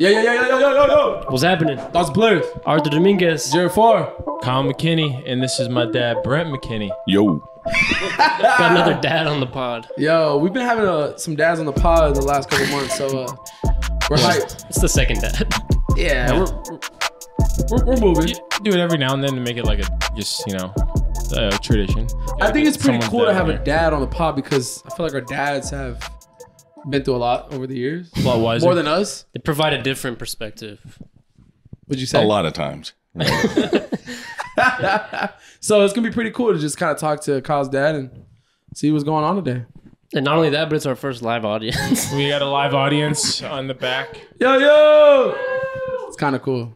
Yeah, yeah, yeah, yeah, yeah, yeah, yeah. What's happening? That's players. Arthur Dominguez. Jared Pharr. Kyle McKinney, and this is my dad, Brent McKinney. Yo. Got another dad on the pod. Yo, we've been having uh, some dads on the pod the last couple months, so uh, we're hyped. It's the second dad. Yeah, we're, we're, we're moving. You do it every now and then to make it like a just you know a tradition. I think it's pretty cool to have on a dad on the pod because I feel like our dads have been through a lot over the years, A Lot wiser. more than us. They provide a different perspective. Would you say? A lot of times. So it's gonna be pretty cool to just kind of talk to Kyle's dad and see what's going on today. And not only that, but it's our first live audience. we got a live audience on the back. Yo, yo! It's kind of cool.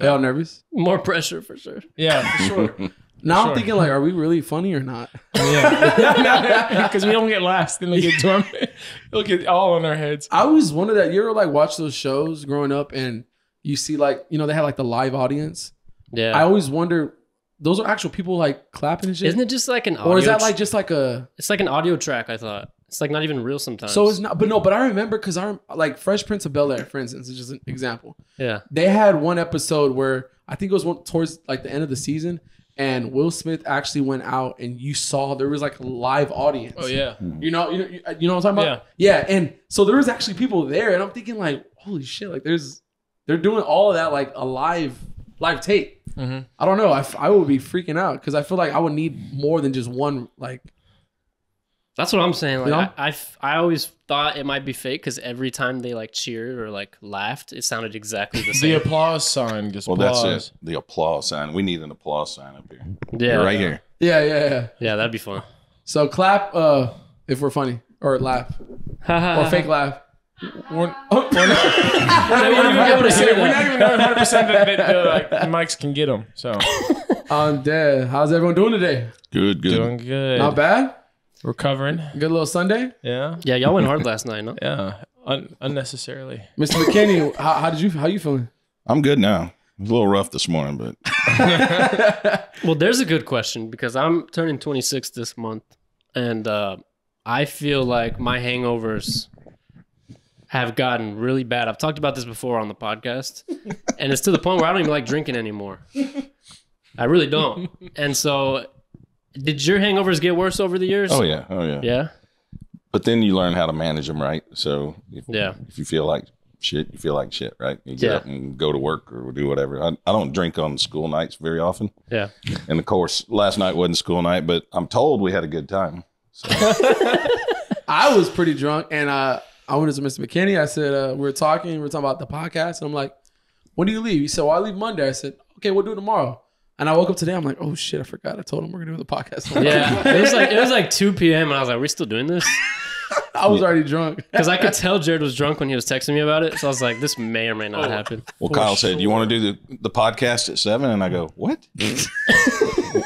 Y'all nervous? More pressure for sure. Yeah, for sure. Now I'm thinking like, are we really funny or not? Yeah, because we don't get laughs, then they get to They'll get all in our heads. I always wonder that you ever like watch those shows growing up and you see like you know they have like the live audience. Yeah. I always wonder those are actual people like clapping and shit, Isn't it just like an audio? or is that like just like a? It's like an audio track. I thought it's like not even real sometimes. So it's not, but no, but I remember because I rem- like Fresh Prince of Bel Air, for instance, is just an example. yeah. They had one episode where I think it was one towards like the end of the season, and Will Smith actually went out and you saw there was like a live audience. Oh yeah, You know, you know, you you know what I'm talking about? Yeah. yeah. And so there was actually people there, and I'm thinking like, holy shit, like there's they're doing all of that like a live live tape. Mhm. I don't know. I, f- I would be freaking out because I feel like I would need more than just one. Like, That's what I'm saying. Like You know? I, I, f- I always thought it might be fake because every time they like cheered or like laughed, it sounded exactly the same. the applause sign. Just Well, applause. that's it. The applause sign. We need an applause sign up here. yeah, right here. yeah, yeah, yeah. yeah, that'd be fun. So clap uh if we're funny or laugh or fake laugh. We're, we're not, we're not even 100%, we're not even 100 percent that, that uh, like, the mics can get them. So I'm dead. How's everyone doing today? Good, good. doing good. Not bad. Recovering. Good little Sunday, Yeah, Yeah, y'all went hard last night, no? yeah. Un- unnecessarily. Mr. McKinney. how, how did you? How you feeling? I'm good now. It was a little rough this morning, but Well, there's a good question because I'm turning 26 this month, and uh, I feel like my hangovers have gotten really bad. I've talked about this before on the podcast, and it's to the point where I don't even like drinking anymore. I really don't. And so, did your hangovers get worse over the years? oh yeah, oh yeah. Yeah. But then you learn how to manage them, right? So if, Yeah. if you feel like shit, you feel like shit, right? You get Yeah. up and go to work or do whatever. I, I don't drink on school nights very often, Yeah. and of course, last night wasn't school night, but I'm told we had a good time. So I was pretty drunk, and uh, I went to Mr. McKinney. I said uh, we were talking. We were talking about the podcast, and I'm like, "When do you leave?" He said, "Well, I leave Monday." I said, "Okay, we'll do it tomorrow." And I woke up today. I'm like, "Oh shit, I forgot. I told him we're gonna do the podcast." Yeah. It was like it was like 2 p.m. and I was like, "We're still doing this?" I was already drunk. Because I could tell Jared was drunk when he was texting me about it. So I was like, "This may or may not oh, happen." Well, Kyle said, "You want to do the, the podcast at 7? And I go, "What?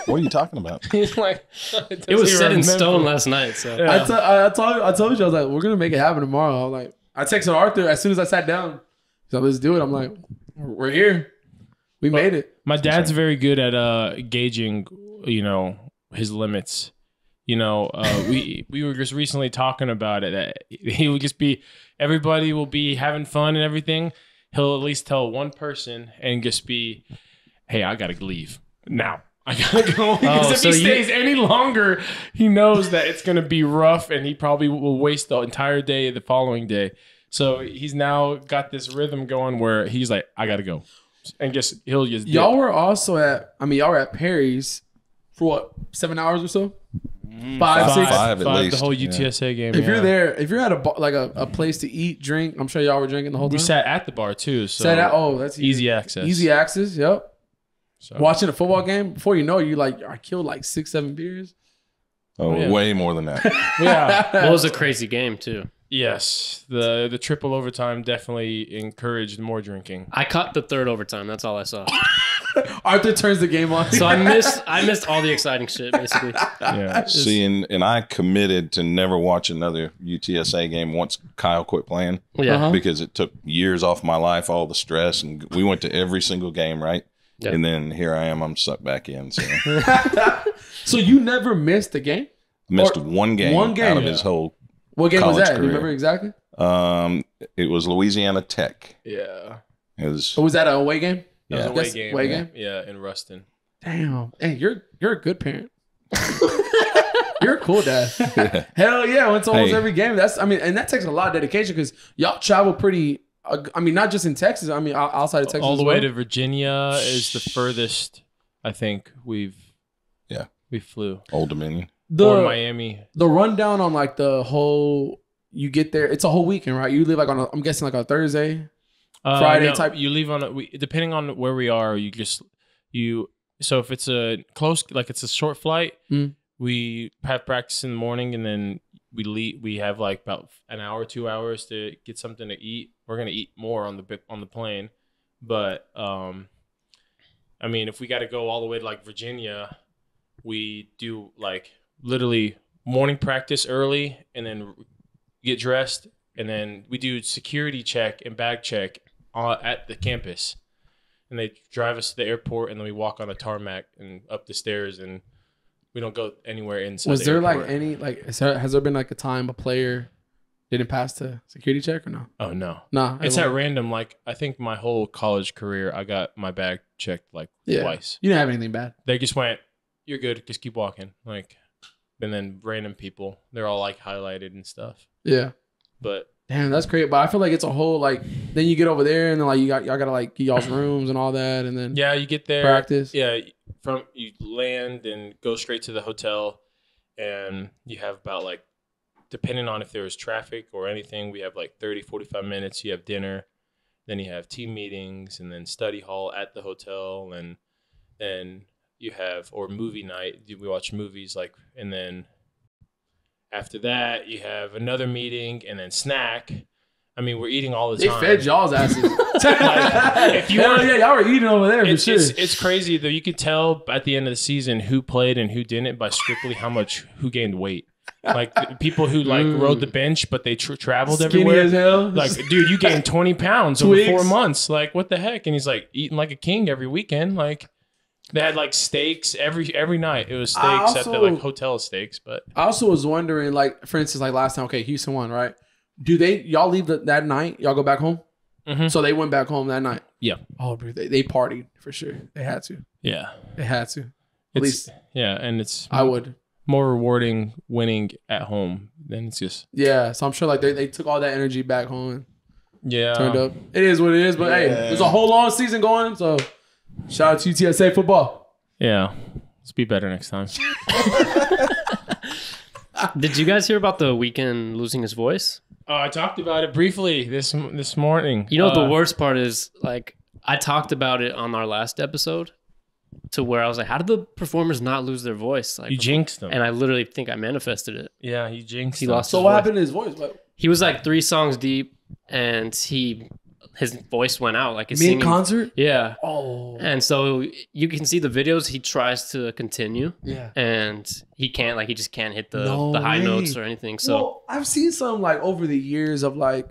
what are you talking about?" He's like, It was set in stone last night. So I, t- I, I told I told you I was like, "We're gonna make it happen tomorrow." I'm like, I texted Arthur as soon as I sat down. So let's do it. I'm like, "We're here. We made it." My dad's very good at uh gauging, you know, his limits. You know, uh, we we were just recently talking about it. That he would just be, everybody will be having fun and everything. He'll at least tell one person and just be, "Hey, I gotta leave now. I gotta go." Because if so he you- stays any longer, he knows that it's gonna be rough, and he probably will waste the entire day the following day. So he's now got this rhythm going where he's like, "I gotta go," and guess he'll just dip. Y'all were also at. I mean, y'all were at Perry's for what seven hours or so. Mm, five, Five, six. five at least. the whole yeah. UTSA game. If yeah. you're there, if you're at a bar, like a, a place to eat, drink, I'm sure y'all were drinking the whole time. we sat at the bar too. So Sat at- oh, that's easy access. Easy access. Yep. So, Watching a football game before you know, it, you like I killed like six, seven beers. Oh, oh yeah. way more than that. yeah. it was a crazy game too. Yes. The the triple overtime definitely encouraged more drinking. I caught the third overtime. That's all I saw. Arthur turns the game on. So I missed I missed all the exciting shit basically. Yeah. See, and, and I committed to never watch another UTSA game once Kyle quit playing Yeah. Uh-huh. because it took years off my life, all the stress, and we went to every single game, right? Yeah. And then here I am, I'm sucked back in. So so you never missed a game. missed Or- one game, one game, out of yeah. his whole. What game was College that? Do you remember exactly? Um, it was Louisiana Tech. Yeah. It was So was that a away game? That was Yeah. away That's game. away yeah. game? Yeah, in Ruston. Damn. Hey, you're you're a good parent. you're a cool dad. Hell yeah, I went to almost Hey. every game. That's I mean, and that takes a lot of dedication because y'all travel pretty. Uh, I mean, not just in Texas. I mean, outside of Texas, All the way well. to Virginia is the furthest I think we've Yeah. we flew. Old Dominion. Or the Miami. the rundown on like the whole. You get there. It's a whole weekend, right? You leave like on. A, I'm guessing like on a Thursday. Uh, Friday no, type- You leave on a, we, depending on where we are. You just you. So if it's a close, like it's a short flight, Mm. we have practice in the morning, and then we leave. We have like about an hour, two hours to get something to eat. We're gonna eat more on the on the plane, but um, I mean, if we got to go all the way to like Virginia, we do like literally morning practice early, and then get dressed, and then we do security check and bag check uh, at the campus, and they drive us to the airport, and then we walk on a tarmac and up the stairs, and we don't go anywhere inside. Was the there like any like is there, has there been like a time a player didn't pass the security check or no? Oh no, Nah, it's at random. Like I think my whole college career, I got my bag checked like Yeah. twice. You didn't have anything bad. They just went, "You're good. Just keep walking." Like, and then random people, they're all like highlighted and stuff. Yeah. But Damn, that's great. But I feel like it's a whole like then you get over there and then like you got y'all gotta like get y'all's rooms and all that and then yeah, you get there. practice. Yeah, from you land and go straight to the hotel, and you have about like, depending on if there was traffic or anything, we have like 30, 45 minutes. You have dinner, then you have team meetings, and then study hall at the hotel, and then you have or movie night. We watch movies like, and then after that you have another meeting, and then snack. I mean, we're eating all the They time. fed y'all's asses. if you were- yeah, y'all were eating over there for it's, sure. it's, it's crazy though. You could tell at the end of the season who played and who didn't by strictly how much who gained weight. Like people who like Mm. rode the bench, but they tr- traveled Skinny everywhere. as hell. Like, dude, you gained twenty pounds over four months. Like, what the heck? And he's like eating like a king every weekend. Like, they had like steaks every every night. It was steaks I at the like hotel steaks. But I also was wondering, like, for instance, like last time, okay, Houston won, right? Do they y'all leave the, that night? Y'all go back home? Mhm. So they went back home that night. Yeah. Oh, bro, they, they partied for sure. They had to. yeah, They had to. At it's least yeah, and it's I would. more rewarding winning at home than it's just Yeah. So I'm sure like they, they took all that energy back home yeah. turned up. It is what it is. But hey, Yeah. there's a whole long season going. So shout out to UTSA football. Yeah, let's be better next time. Did you guys hear about the Weeknd losing his voice? Oh, I talked about it briefly this this morning. You know Uh, the worst part is? Like I talked about it on our last episode, to where I was like, "How did the performers not lose their voice?" Like, You jinxed them. and I literally think I manifested it. yeah, you jinxed He them. lost So his what voice. happened to his voice? What, He was like three songs deep, and he his voice went out like his mid concert? Yeah, Oh. and so you can see the videos. He tries to continue, Yeah. and he can't. Like he just can't hit the No the high way. notes or anything. So well, I've seen some like over the years of like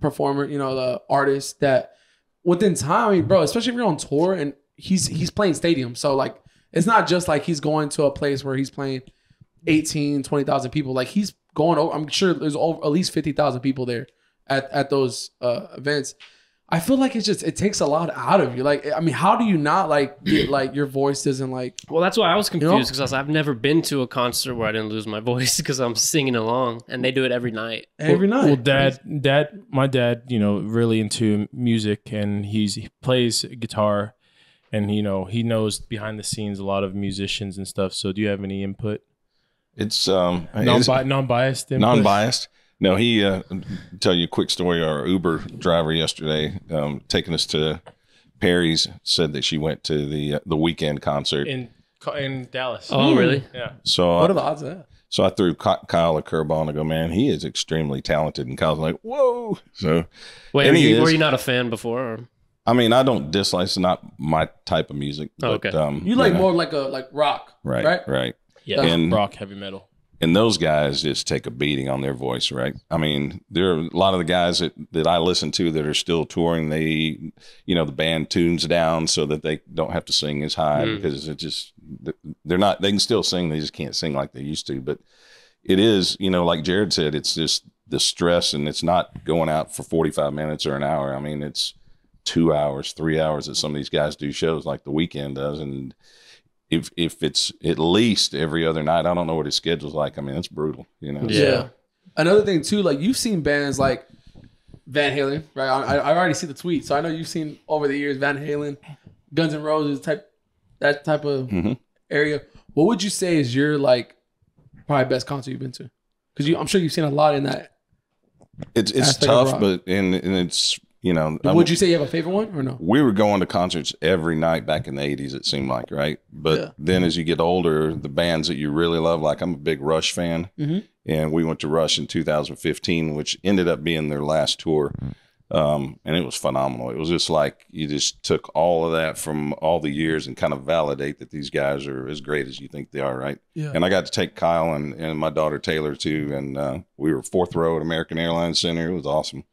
performer, you know, the artists that within time, I mean, bro, especially if you're on tour and he's he's playing stadium. So like it's not just like he's going to a place where he's playing 18, 20,000 people. Like he's going over I'm sure there's over at least 50,000 people there at at those uh events. I feel like it's just it takes a lot out of you. Like I mean, how do you not like get like your voice doesn't like Well, that's why I was confused because I've never been to a concert where I didn't lose my voice because I'm singing along, and they do it every night. every night? Well, dad, dad, my dad, you know, really into music, and he's he plays guitar, and you know, he knows behind the scenes a lot of musicians and stuff. So, do you have any input? It's um Non it's non biased. non-biased. No, he uh, tell you a quick story. Our Uber driver yesterday, um, taking us to Perry's, said that she went to the uh, the Weeknd concert. in in Dallas. Oh, really? Yeah. So what uh, are the odds of that? So I threw Kyle a curveball and I go, man, he is extremely talented. And Kyle's like, whoa. So, Wait, And were you, were you not a fan before? Or? I mean, I don't dislike, it's not my type of music. But, Okay. Um, You like know, more like a like rock, right, right? right, Yeah. And- rock, heavy metal. And those guys just take a beating on their voice, right? I mean, there are a lot of the guys that, that I listen to that are still touring. They, you know, the band tunes down so that they don't have to sing as high Mm. because it just, they're not, they can still sing. They just can't sing like they used to. But it is, you know, like Jared said, it's just the stress, and it's not going out for 45 minutes or an hour. I mean, it's two hours, three hours that some of these guys do shows like the Weeknd does, and if if it's at least every other night, I don't know what his schedule's like. I mean, it's brutal, you know. Yeah. Another thing too, like you've seen bands like Van Halen, right? I, I already see the tweet, so I know you've seen over the years Van Halen, Guns N' Roses type, that type of Mhm. area. What would you say is your like probably best concert you've been to? Because you, I'm sure you've seen a lot in that. It's it's tough, but and and it's you know. I'm- would you say you have a favorite one or no? we were going to concerts every night back in the 80s it seemed like right but Yeah. then as you get older the bands that you really love like i'm a big rush fan Mhm. and we went to rush in 2015 which ended up being their last tour um, and it was phenomenal it was just like you just took all of that from all the years and kind of validate that these guys are as great as you think they are right Yeah. and i got to take kyle and, and my daughter taylor too and uh, we were fourth row at american airlines center it was awesome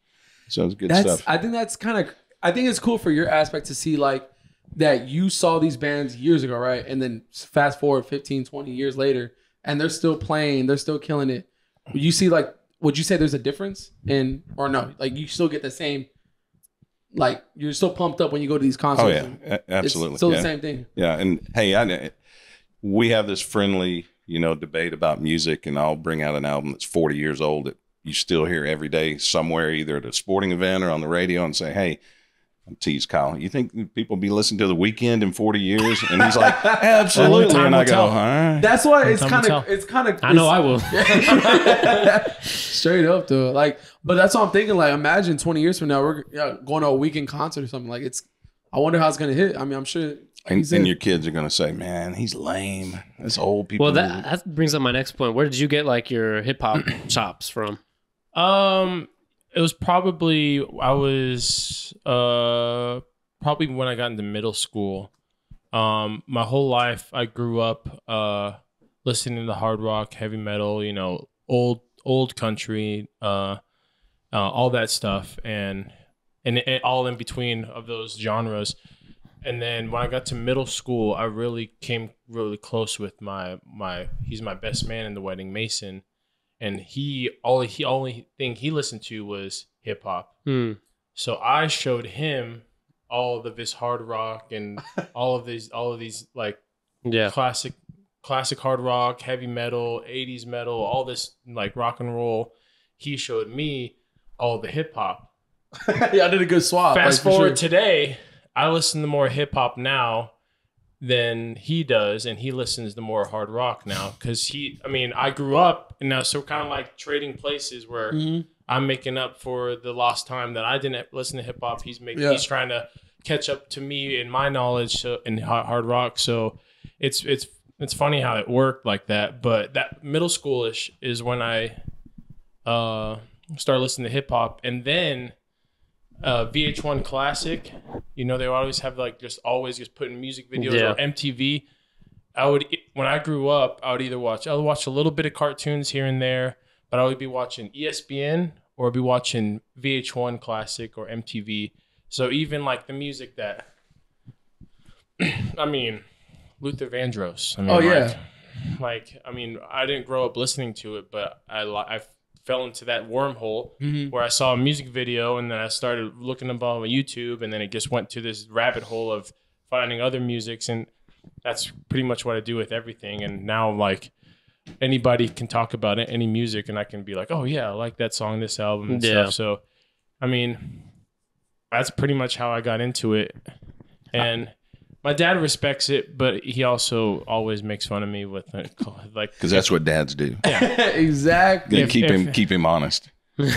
so it good That's stuff I think that's kind of I think it's cool for your aspect to see like that you saw these bands years ago, right? And then fast forward 15, 20 years later and they're still playing, they're still killing it. You see like would you say there's a difference in or no? Like you still get the same like you're still pumped up when you go to these concerts. oh yeah absolutely It's still yeah. the same thing. Yeah, and hey, I we have this friendly, you know, debate about music, and I'll bring out an album that's 40 years old that you still hear every day somewhere, either at a sporting event or on the radio, and say, "Hey." I'm tease Kyle. You think people be listening to the Weeknd in 40 years? And he's like, absolutely. And I go, tell. all right. That's why it's kind of it's kind of I know I will. Straight up to it. Like, but that's what I'm thinking. Like, imagine 20 years from now, we're yeah, going to a Weeknd concert or something. Like, it's, I wonder how it's going to hit. I mean, I'm sure. And, and your kids are going to say, man, he's lame. That's old people. Well, that, that brings up my next point. Where did you get like your hip hop chops from? Um, it was probably I was uh probably when I got into middle school. Um, my whole life I grew up uh listening to hard rock, heavy metal, you know, old old country, uh, uh all that stuff, and and it, all in between of those genres. And then when I got to middle school, I really came really close with my my he's my best man in the wedding, Mason and he all he only thing he listened to was hip hop. Hmm. So I showed him all of this hard rock and all of these all of these like Yeah. classic classic hard rock, heavy metal, 80s metal, all this like rock and roll. He showed me all the hip hop. yeah, I did a good swap. Fast like, for forward sure. today, I listen to more hip hop now than he does, and he listens to more hard rock now. Because he, I mean, I grew up, and now so kind of like trading places where Mhm. I'm making up for the lost time that I didn't listen to hip hop. He's making, Yeah. he's trying to catch up to me in my knowledge so, in hard hard rock. So it's it's it's funny how it worked like that. But that middle schoolish is when I uh started listening to hip hop, and then uh, VH1 Classic. You know, they always have like just always just putting music videos Yeah. or MTV. I would when I grew up, I would either watch I would watch a little bit of cartoons here and there, but I would be watching ESPN or I'd be watching VH1 Classic or MTV. So even like the music that I mean, Luther Vandross. I mean, Oh, yeah. like, like I mean, I didn't grow up listening to it, but I li- I fell into that wormhole Mhm. where I saw a music video and then I started looking up on YouTube and then it just went to this rabbit hole of finding other musics and that's pretty much what I do with everything. And now like anybody can talk about it, any music and I can be like, oh yeah, I like that song, this album and Yeah. stuff. So I mean, that's pretty much how I got into it. And my dad respects it, but he also always makes fun of me with it, like because that's what dads do. Yeah, exactly. They If- keep if- him keep him honest.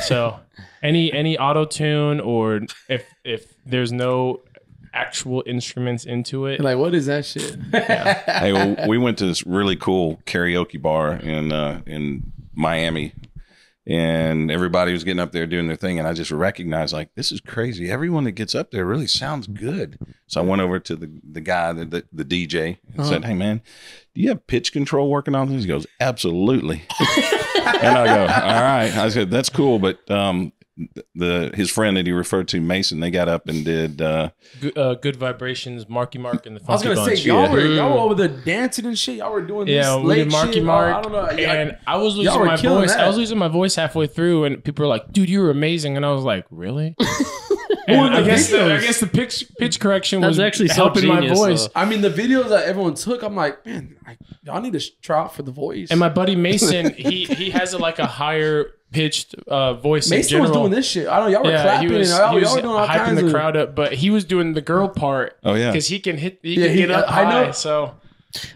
so any any auto tune or if if there's no actual instruments into it, Like, what is that shit? hey, well, we went to this really cool karaoke bar in uh, in Miami, and everybody was getting up there doing their thing, and I just recognized like this is crazy. Everyone that gets up there really sounds good. So I went over to the the guy, the the, the DJ, and said, "Hey man, do you have pitch control working on this?" He goes, "Absolutely." and I go, "All right." I said, "That's cool, but um, the his friend that he referred to, Mason, they got up and did. Uh, Good, uh, good vibrations, Marky Mark and the Funky I was gonna Bunch. say y'all yeah. were y'all were over the dancing and shit. Y'all were doing this Yeah, we late Marky shit. Mark. I don't know. And I was losing my voice. that. I was losing my voice halfway through, and people were like, "Dude, you were amazing," and I was like, "Really?" Well, I guess the, I guess the pitch pitch correction That's was actually so helping my voice. though. I mean, the videos that everyone took, I'm like, man, I, y'all need to sh- try out for the voice. And my buddy Mason, he he has a, like a higher pitched uh, voice. in Mason was doing this shit. I don't. Y'all were Yeah, clapping. he was, and y'all, he was y'all were doing all hyping kinds the of. crowd up, but he was doing the girl part oh yeah, because he can hit, he Yeah, can he- get up I know. So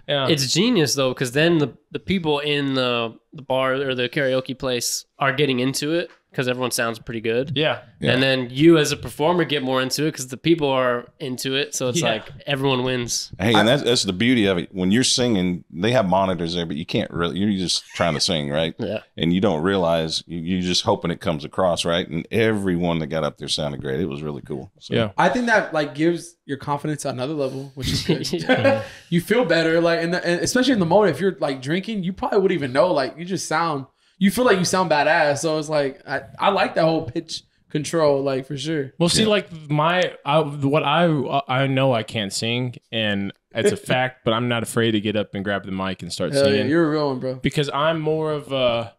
yeah, It's genius though, because then the, the people in the the bar or the karaoke place are getting into it because everyone sounds pretty good. yeah. Yeah. And then you as a performer get more into it because the people are into it. So it's Yeah. like everyone wins. Hey, and that's that's the beauty of it. When you're singing, they have monitors there, but you can't really. You're just trying to sing, right? Yeah. And you don't realize you, you're just hoping it comes across, right? And everyone that got up there sounded great. It was really cool. So, Yeah. I think that like gives your confidence another level, which is good. You feel better, like, and, and especially in the moment, if you're like drinking, you probably wouldn't even know. Like, you just sound, you feel like you sound badass. So it's like, I, I like that whole pitch control, like for sure. Well, see, like my I, what I I know I can't sing, and it's a fact. But I'm not afraid to get up and grab the mic and start Hell yeah, singing you're a real one, bro. because I'm more of a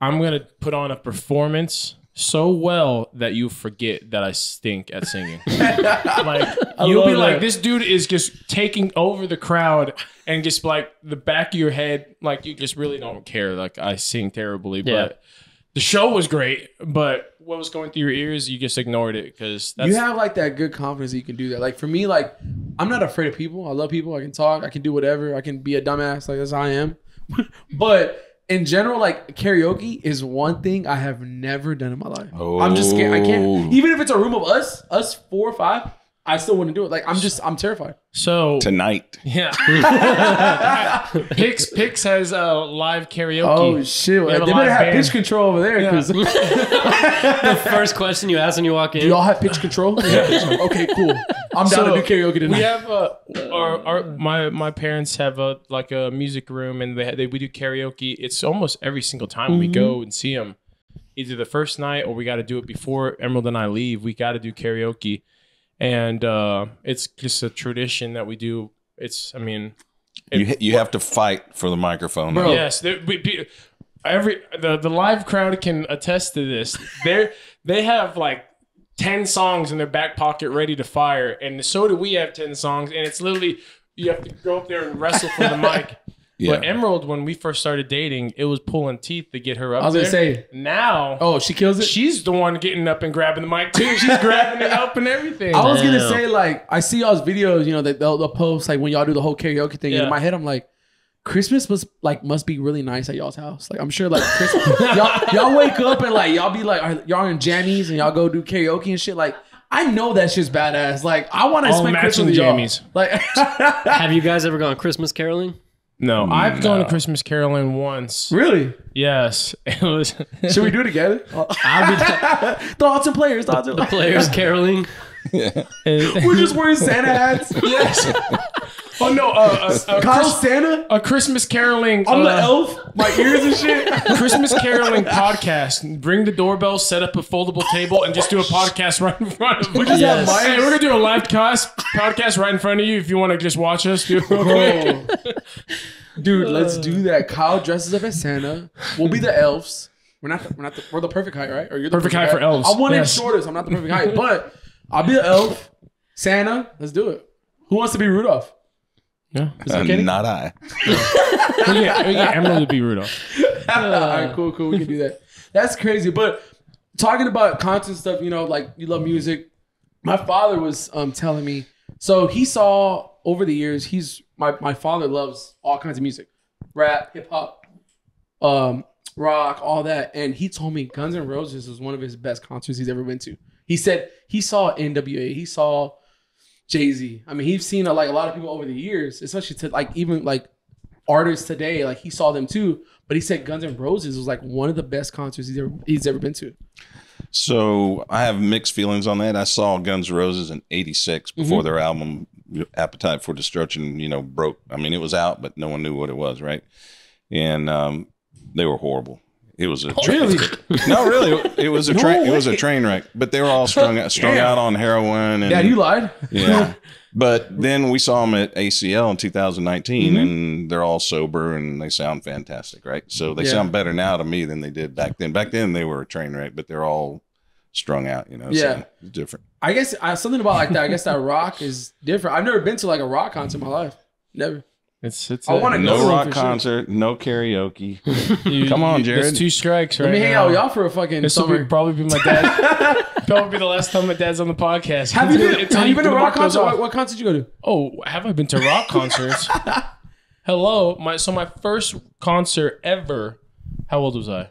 I'm gonna put on a performance so well that you forget that I stink at singing. like you'll be love like, this dude is just taking over the crowd, and just like the back of your head, like you just really don't care. Like I sing terribly, Yeah. but. The show was great, but what was going through your ears, you just ignored it because that's you have like that good confidence that you can do that. Like for me, like I'm not afraid of people. I love people. I can talk. I can do whatever. I can be a dumbass. Like as I am. but in general, like karaoke is one thing I have never done in my life. I'm just scared. I Oh. can't. Even if it's a room of us, us four or five, I still wouldn't do it. Like I'm just, I'm terrified. so Tonight, Yeah. Pix Pix has uh, live karaoke. Oh shit! have They better have band. pitch control over there. Because The first question you ask when you walk in. do y'all have pitch control? Yeah. okay, cool. I'm down So, to do karaoke tonight. we have uh, our, our my my parents have a like a music room and they, they we do karaoke. It's almost every single time we go and see them. Either the first night or we got to do it before Emerald and I leave. We got to do karaoke, and uh, it's just a tradition that we do. It's I mean you you have to fight for the microphone. Bro. Yes, there- we, we- every the the live crowd can attest to this. They they have like ten songs in their back pocket ready to fire, and so do we have ten songs. And it's literally you have to go up there and wrestle for the mic. Yeah. But Emerald, when we first started dating, it was pulling teeth to get her up I was there. gonna say, now, oh, she kills it. she's the one getting up and grabbing the mic too. She's grabbing it up and everything. I was gonna say like I see y'all's videos, you know, that they'll, they'll post like when y'all do the whole karaoke thing. And Yeah. in my head, I'm like, Christmas must like must be really nice at y'all's house. Like I'm sure like Christmas, y'all y'all wake up and like y'all be like are- y'all in jammies and y'all go do karaoke and shit. Like I know that shit's badass. Like I want to All spend Christmas with matching y'all. jammies. Like Have you guys ever gone Christmas caroling? No, mm, I've gone to Christmas caroling once. really? Yes, it was. Should we do it together? I'll be the thoughts and players. Thoughts and players caroling. We're just wearing Santa hats. yes. Oh no, uh, a, a, Kyle Chris- Santa. a Christmas caroling. I'm the uh, elf. My ears and shit. Christmas caroling podcast. Bring the doorbell, set up a foldable table, and just do a podcast right in front of. We just Yes. have Hey, mics. we're gonna do a live cast podcast right in front of you. If you want to just watch us, do it real quick. Bro. Dude, let's do that. Kyle dresses up as Santa. We'll be the elves. We're not. The, we're not. The, we're the perfect height, right? Or you're the Perfect height for elves, I'm one yes. inch shorter, so I'm not the perfect height. But I'll be the elf. Santa. Let's do it. Who wants to be Rudolph? Yeah, Is that Uh, Kenny? not I. we get, we get Emerald to be Rudolph. All right, cool, cool. We can do that. That's crazy. But talking about content stuff, you know, like you love music. My father was um, telling me. So he saw over the years. He's my my father loves all kinds of music, rap, hip hop, um, rock, all that. And he told me Guns N' Roses was one of his best concerts he's ever been to. He said he saw NWA. He saw Jay Z. I mean, he's seen uh, like a lot of people over the years, especially to like even like artists today. Like he saw them too. But he said Guns N' Roses was like one of the best concerts he's ever he's ever been to. So I have mixed feelings on that. I saw Guns N' Roses in '86 before their album "Appetite for Destruction," you know, broke. I mean, it was out, but no one knew what it was, right? And um, they were horrible. It was a train. Really? no, really. It was a No train. It was a train wreck. But they were all strung out, strung Damn. out on heroin. And, Dad, you lied. yeah. But then we saw them at ACL in 2019, Mm-hmm. and they're all sober and they sound fantastic, right? So they Yeah. sound better now to me than they did back then. Back then they were a train wreck, but they're all strung out. You know, Yeah. so it's different. I guess I, something about like that. I guess that rock is different. I've never been to like a rock concert in my life. Never. It's it's. I wanna No go rock for sure. concert, no karaoke. you- Come on, you- Jared. There's two strikes right Let me hang now. out with y'all for a fucking This will summer. be, probably be my dad. probably be the last time my dad's on the podcast. have you been? Have you been to the a rock mark goes concert? off. What, what concert you go to? Oh, have I been to rock concerts? Hello, my so my first concert ever. How old was I?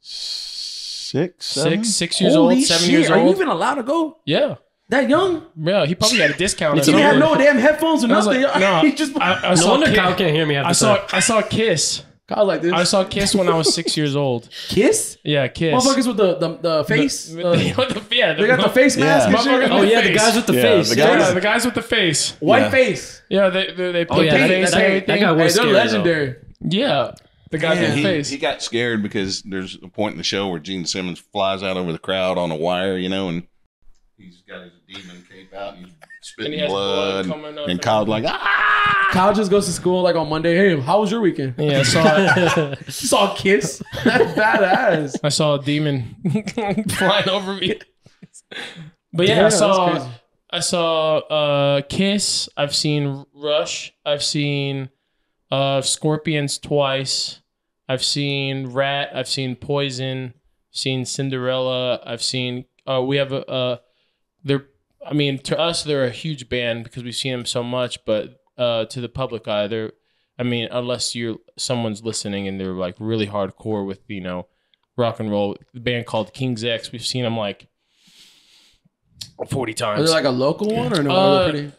Six, seven? Six, six years Holy old, seven shit, years Are you old. even allowed to go yeah, that young? yeah. He probably got a discount. He a had something. no damn headphones or nothing. like, no, he just. I, I No saw wonder Kyle can't hear me I saw time. I saw Kiss. Kyle like this. I saw Kiss when I was six years old. Kiss. Yeah, Kiss. Motherfuckers with the the, the face. The- uh, the- yeah, they got the face mask. and shit. Motherfucker- Oh yeah, the guys with the Yeah, face. the Yeah, guys- the guys with the face. White Yeah. face. Yeah, they they, they put Oh, yeah, the that- face that- and that guy was- Hey, they're scary, though. legendary. yeah, the guys Man. with the he, face. he got scared because there's a point in the show where Gene Simmons flies out over the crowd on a wire, you know, and he's got his demon cape out and he's And spitting he blood blood. coming up and Kyle's like, ah! Kyle just goes to school like on Monday. Hey, how was your weekend? yeah, I saw You saw Kiss. That's badass. I saw a demon flying over me. But yeah, Damn, I saw crazy. I saw uh Kiss. I've seen Rush. I've seen uh Scorpions twice. I've seen Ratt. I've seen Poison. Seen Cinderella. I've seen. Uh, we have a. Uh, they're. I mean, to us, they're a huge band because we've seen them so much. But uh, to the public eye, they're. I mean, unless you're someone's listening and they're like really hardcore with you know, rock and roll. The band called King's X. We've seen them like. 40 times. Are they like a local one or no? Uh, pretty?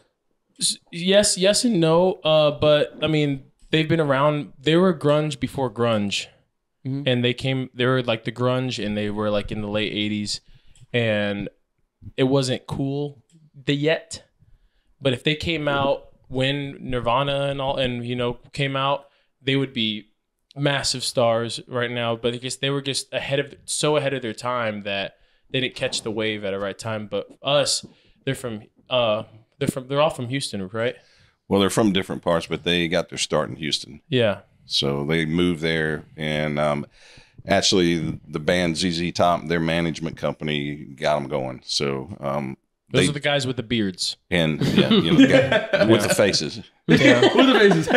Yes, yes and no. Uh, but I mean, they've been around. They were grunge before grunge, Mhm. and they came. They were like the grunge, and they were like in the late '80s, and it wasn't cool the yet. But if they came out when Nirvana and all, and you know, came out, they would be massive stars right now. But I guess they were just ahead of so ahead of their time that they didn't catch the wave at the right time. But us, they're from uh, they're from they're all from Houston, right? Well, they're from different parts, but they got their start in Houston. Yeah. So they moved there, and um, actually, the band ZZ Top, their management company, got them going. So, um, Those they, are the guys with the beards. and yeah, you know, the guy with the faces. Yeah. Who the faces?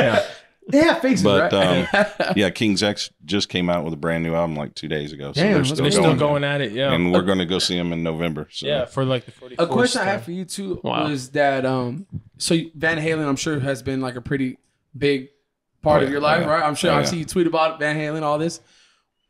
They have faces, But right? um, yeah, King's X just came out with a brand new album like two days ago. So Damn, they're still They're Still still going, going at it. Yeah. and we're going to go see them in November. So yeah, for like the 44th a question I have for you too Wow. was that um, so Van Halen, I'm sure has been like a pretty big part Oh, of your life, Oh, yeah. right? I'm sure Oh, I've yeah. seen you tweet about Van Halen, all this.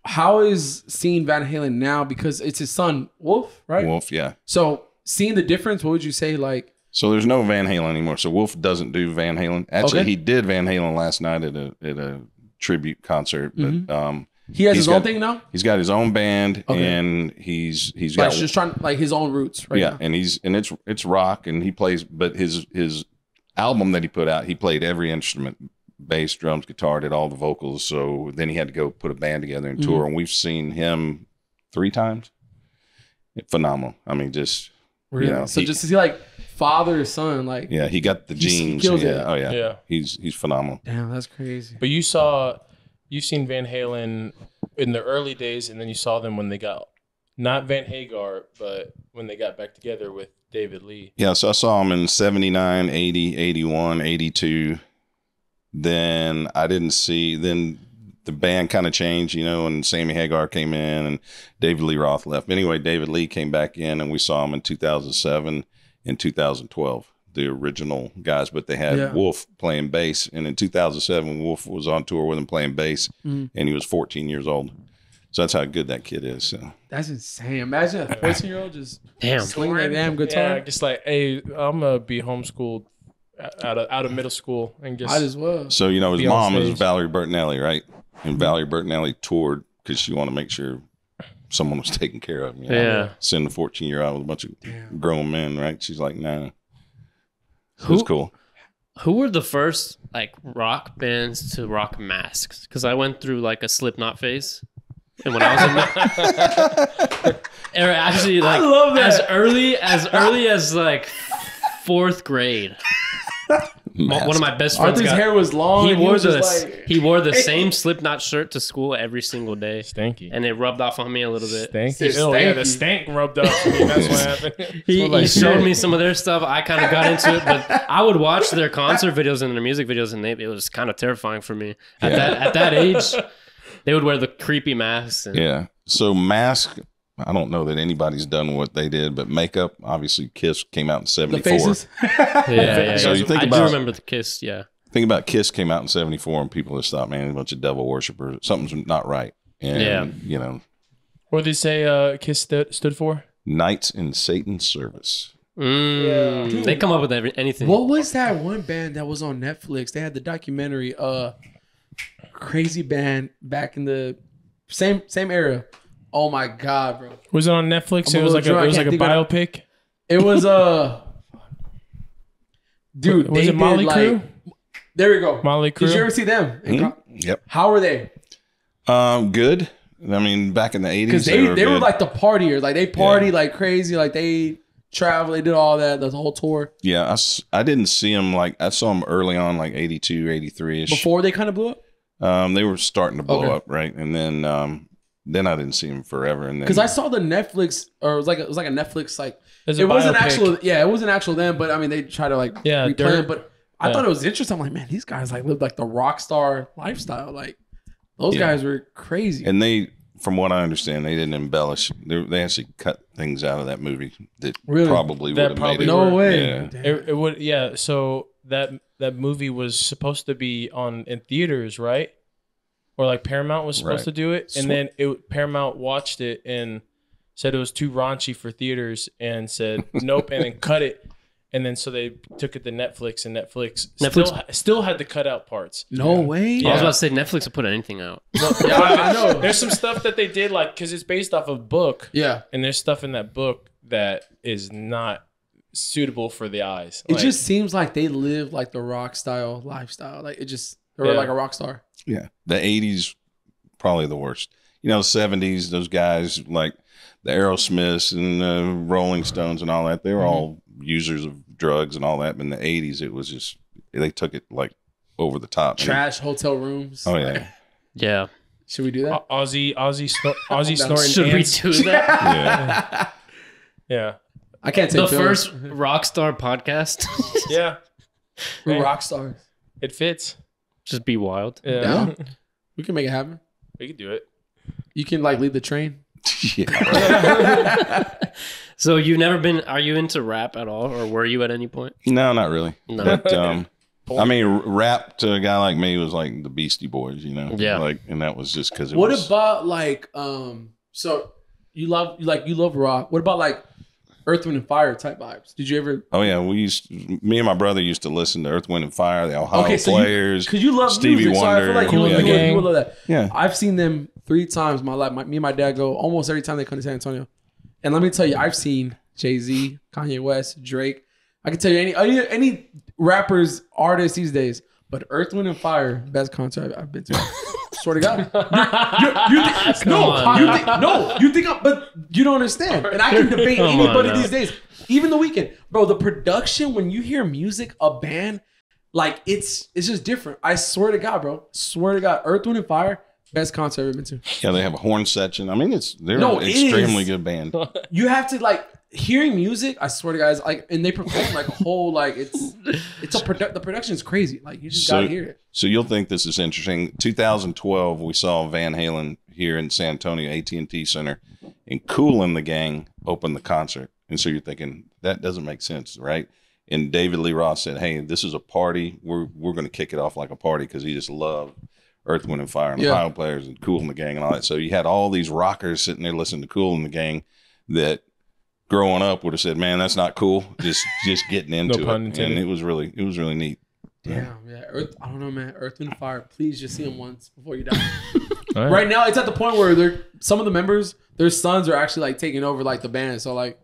How is seeing Van Halen now? Because it's his son Wolf, right? Wolf, yeah. So seeing the difference, what would you say? Like, So there's no Van Halen anymore. So Wolf doesn't do Van Halen. Actually, Okay. he did Van Halen last night at a at a tribute concert, but Mm-hmm. um, he has his own thing now. he's got his own band Okay. and he's he's Like got just trying like his own roots, right? yeah, now. and he's and it's it's rock and he plays, but his his album that he put out, he played every instrument, bass, drums, guitar, did all the vocals. So then he had to go put a band together and Mm-hmm. tour, and we've seen him three times. Phenomenal. I mean, just Really? you know, so he- just to see like father son, like yeah, he got the genes. kills yeah, it. oh yeah. Yeah. he's he's phenomenal. damn, that's crazy. But you saw, you've seen Van Halen in the early days, and then you saw them when they got not Van Hagar, but when they got back together with David Lee. Yeah, so I saw him in 79, 80, 81, 82. Then I didn't see, then the band kind of changed, you know, and Sammy Hagar came in and David Lee Roth left. But anyway, David Lee came back in and we saw him in 2007 and 2012, the original guys, but they had Yeah. Wolf playing bass. And in 2007, Wolf was on tour with him playing bass Mhm. and he was 14 years old. So that's how good that kid is. So. That's insane. Imagine a 14 year old just Damn. swinging that damn guitar. Yeah, just like, hey, I'm gonna be homeschooled out of out of middle school and just Might as well. So you know his mom is stage. Valerie Bertinelli, right? And Valerie Bertinelli toured because she wanted to make sure someone was taking care of him. you know? Yeah. Send a fourteen year old with a bunch of Damn. grown men, right? She's like, nah. So Who- it's cool. Who were the first like rock bands to rock masks? Because I went through like a Slipknot phase, And when I was in the, or actually like love that. as early as early as like fourth grade. Mask. One of my best friends Arthur's got, hair was long. he and wore was the just like, he wore the same Slipknot shirt to school every single day, Stanky. and it rubbed off on me a little bit. Stanky. It's Oh yeah, the stank rubbed up. I mean, that's what happened. He, like he showed me some of their stuff. I kind of got into it, but I would watch their concert videos and their music videos, and they, it was kind of terrifying for me at Yeah. that at that age. They would wear the creepy masks. And, Yeah. So mask. I don't know that anybody's done what they did, but makeup. Obviously, Kiss came out in '74. yeah, yeah. So you think I do about- remember the kiss. Yeah, Think about Kiss came out in '74, and people just thought, man, a bunch of devil worshippers. Something's not right. And Yeah. you know, What did they say? Uh, Kiss stood, stood for? Knights in Satan's service. Mm, they come up with every, anything. What was that one band that was on Netflix? They had the documentary, uh, crazy band back in the same same era. Oh my god, bro! Was it on Netflix? I'm it was little like a, drunk. it was like a biopic. It was uh, dude. was they it Molly did, Crew? Like, there we go. Mötley Crüe. Did you ever see them? Hmm? Yep. How were they? Um, good. I mean, back in the '80s, Because they they were good. like the partiers. Like they party like crazy. Like they travel. They did all that. The whole tour yeah. I, I didn't see them like I saw them early on, like '82, '83 ish. before they kind of blew up. Um, they were starting to blow Okay. up, right? And then um, then I didn't see him forever. And then Because I saw the Netflix, or it was like it was like a Netflix like There's a it wasn't biopic. actual. Yeah, it wasn't actual then. But I mean, they try to like Yeah, replay Dirt. it. But I Yeah. thought it was interesting. I'm like, man, these guys like lived like the rock star lifestyle. Like those Yeah. guys were crazy. and they, from what I understand, they didn't embellish. They, they actually cut things out of that movie that Really? probably That would have made probably it. no were- way. Yeah. It, it would, yeah. So that that movie was supposed to be on in theaters, right? Or like Paramount was supposed Right. to do it, and Sw- then it Paramount watched it and said it was too raunchy for theaters, and said nope, and then cut it, and then so they took it to Netflix, and Netflix, Netflix- still still had the cutout parts. no way. I was about to say Netflix will put anything out. Yeah, I, I know. There's some stuff that they did like because it's based off of book, Yeah. and there's stuff in that book that is not suitable for the eyes. It Like, just seems like they live like the rock style lifestyle. Like it just they were Yeah. like a rock star. Yeah. The 80s, probably the worst. You know, 70s, those guys like the Aerosmiths and the Rolling Stones and all that, they were mm-hmm. all users of drugs and all that. But in the 80s, it was just, they took it like over the top. Trash hotel rooms. Oh, yeah. Yeah. Should we do that? Au- Aussie, Aussie, snor- Aussie down. snorting. Should we do that? Yeah. Yeah, I can't take the pills. first Rockstar podcast. yeah, We're rock stars. it fits. Just be wild. Yeah, Down. We can make it happen. we can do it. You can like lead the train. yeah. So you've never been? Are you into rap at all, or were you at any point? No, not really. No. But, um, I mean, rap to a guy like me was like the Beastie Boys, you know? Yeah. Like, and that was just because it What was. about like um so you love you like you love rock. What about like Earth, Wind and Fire type vibes? Did you ever Oh yeah, we used me and my brother used to listen to Earth, Wind and Fire, the Ohio Okay, so Players. because you love Stevie music, so I feel Wonder, like you, would- you, would- you love that. yeah, I've seen them three times in my life. My, me and my dad go almost every time they come to San Antonio. And let me tell you, I've seen Jay Z, Kanye West, Drake. I can tell you any any, any rappers, artists these days. But Earth, Wind and Fire, best concert I've, I've been to. Swear to God. You, you, you think, no, you now. think, no, you think, I'm, but you don't understand. And I can debate Come on anybody these days. Even the Weeknd, bro. The production when you hear music, a band, like it's it's just different. I swear to God, bro. Swear to God, Earth, Wind and Fire, best concert I've ever been to. yeah. They have a horn section. I mean, it's they're No, an it extremely is. good band. You have to like hearing music. I swear to guys, like, and they perform like a whole like it's it's a produ- the production is crazy. Like you just So- gotta hear it. So you'll think this is interesting. 2012, we saw Van Halen here in San Antonio AT&T Center, and Kool and the Gang opened the concert. And so you're thinking that doesn't make sense, right? And David Lee Roth said, "Hey, this is a party. We're we're going to kick it off like a party because he just loved Earth, Wind, and Fire and Yeah. Ohio players and Kool and the Gang and all that. So you had all these rockers sitting there listening to Kool and the Gang that." Growing up, would have said, "Man, that's not cool." Just, just getting into pun it, and it was really, it was really neat. Damn, yeah. Earth, I don't know, man. Earth and Fire. Please just see them once before you die. All right. right now, it's at the point where they're some of the members, their sons are actually like taking over like the band. So like,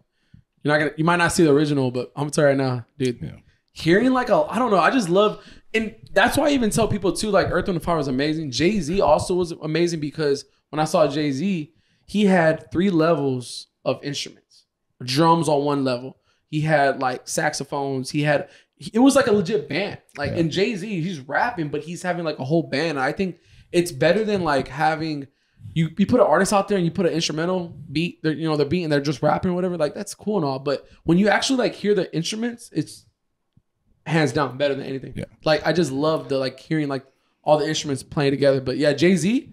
you're not gonna, you might not see the original, but I'm gonna tell you right now, dude. Yeah. Hearing like a, I don't know, I just love, and that's why I even tell people too, like Earth and Fire was amazing. Jay Z also was amazing because when I saw Jay Z, he had three levels of instruments. Drums on one level. He had like saxophones. He had it was like a legit band. Like in Jay Z, he's rapping, but he's having like a whole band. And I think it's better than like having you you put an artist out there and you put an instrumental beat, they're, you know, they're beating, they're just rapping or whatever. Like that's cool and all, but when you actually like hear the instruments, it's hands down better than anything. Yeah. Like I just love the like hearing like all the instruments playing together. But yeah, Jay Z,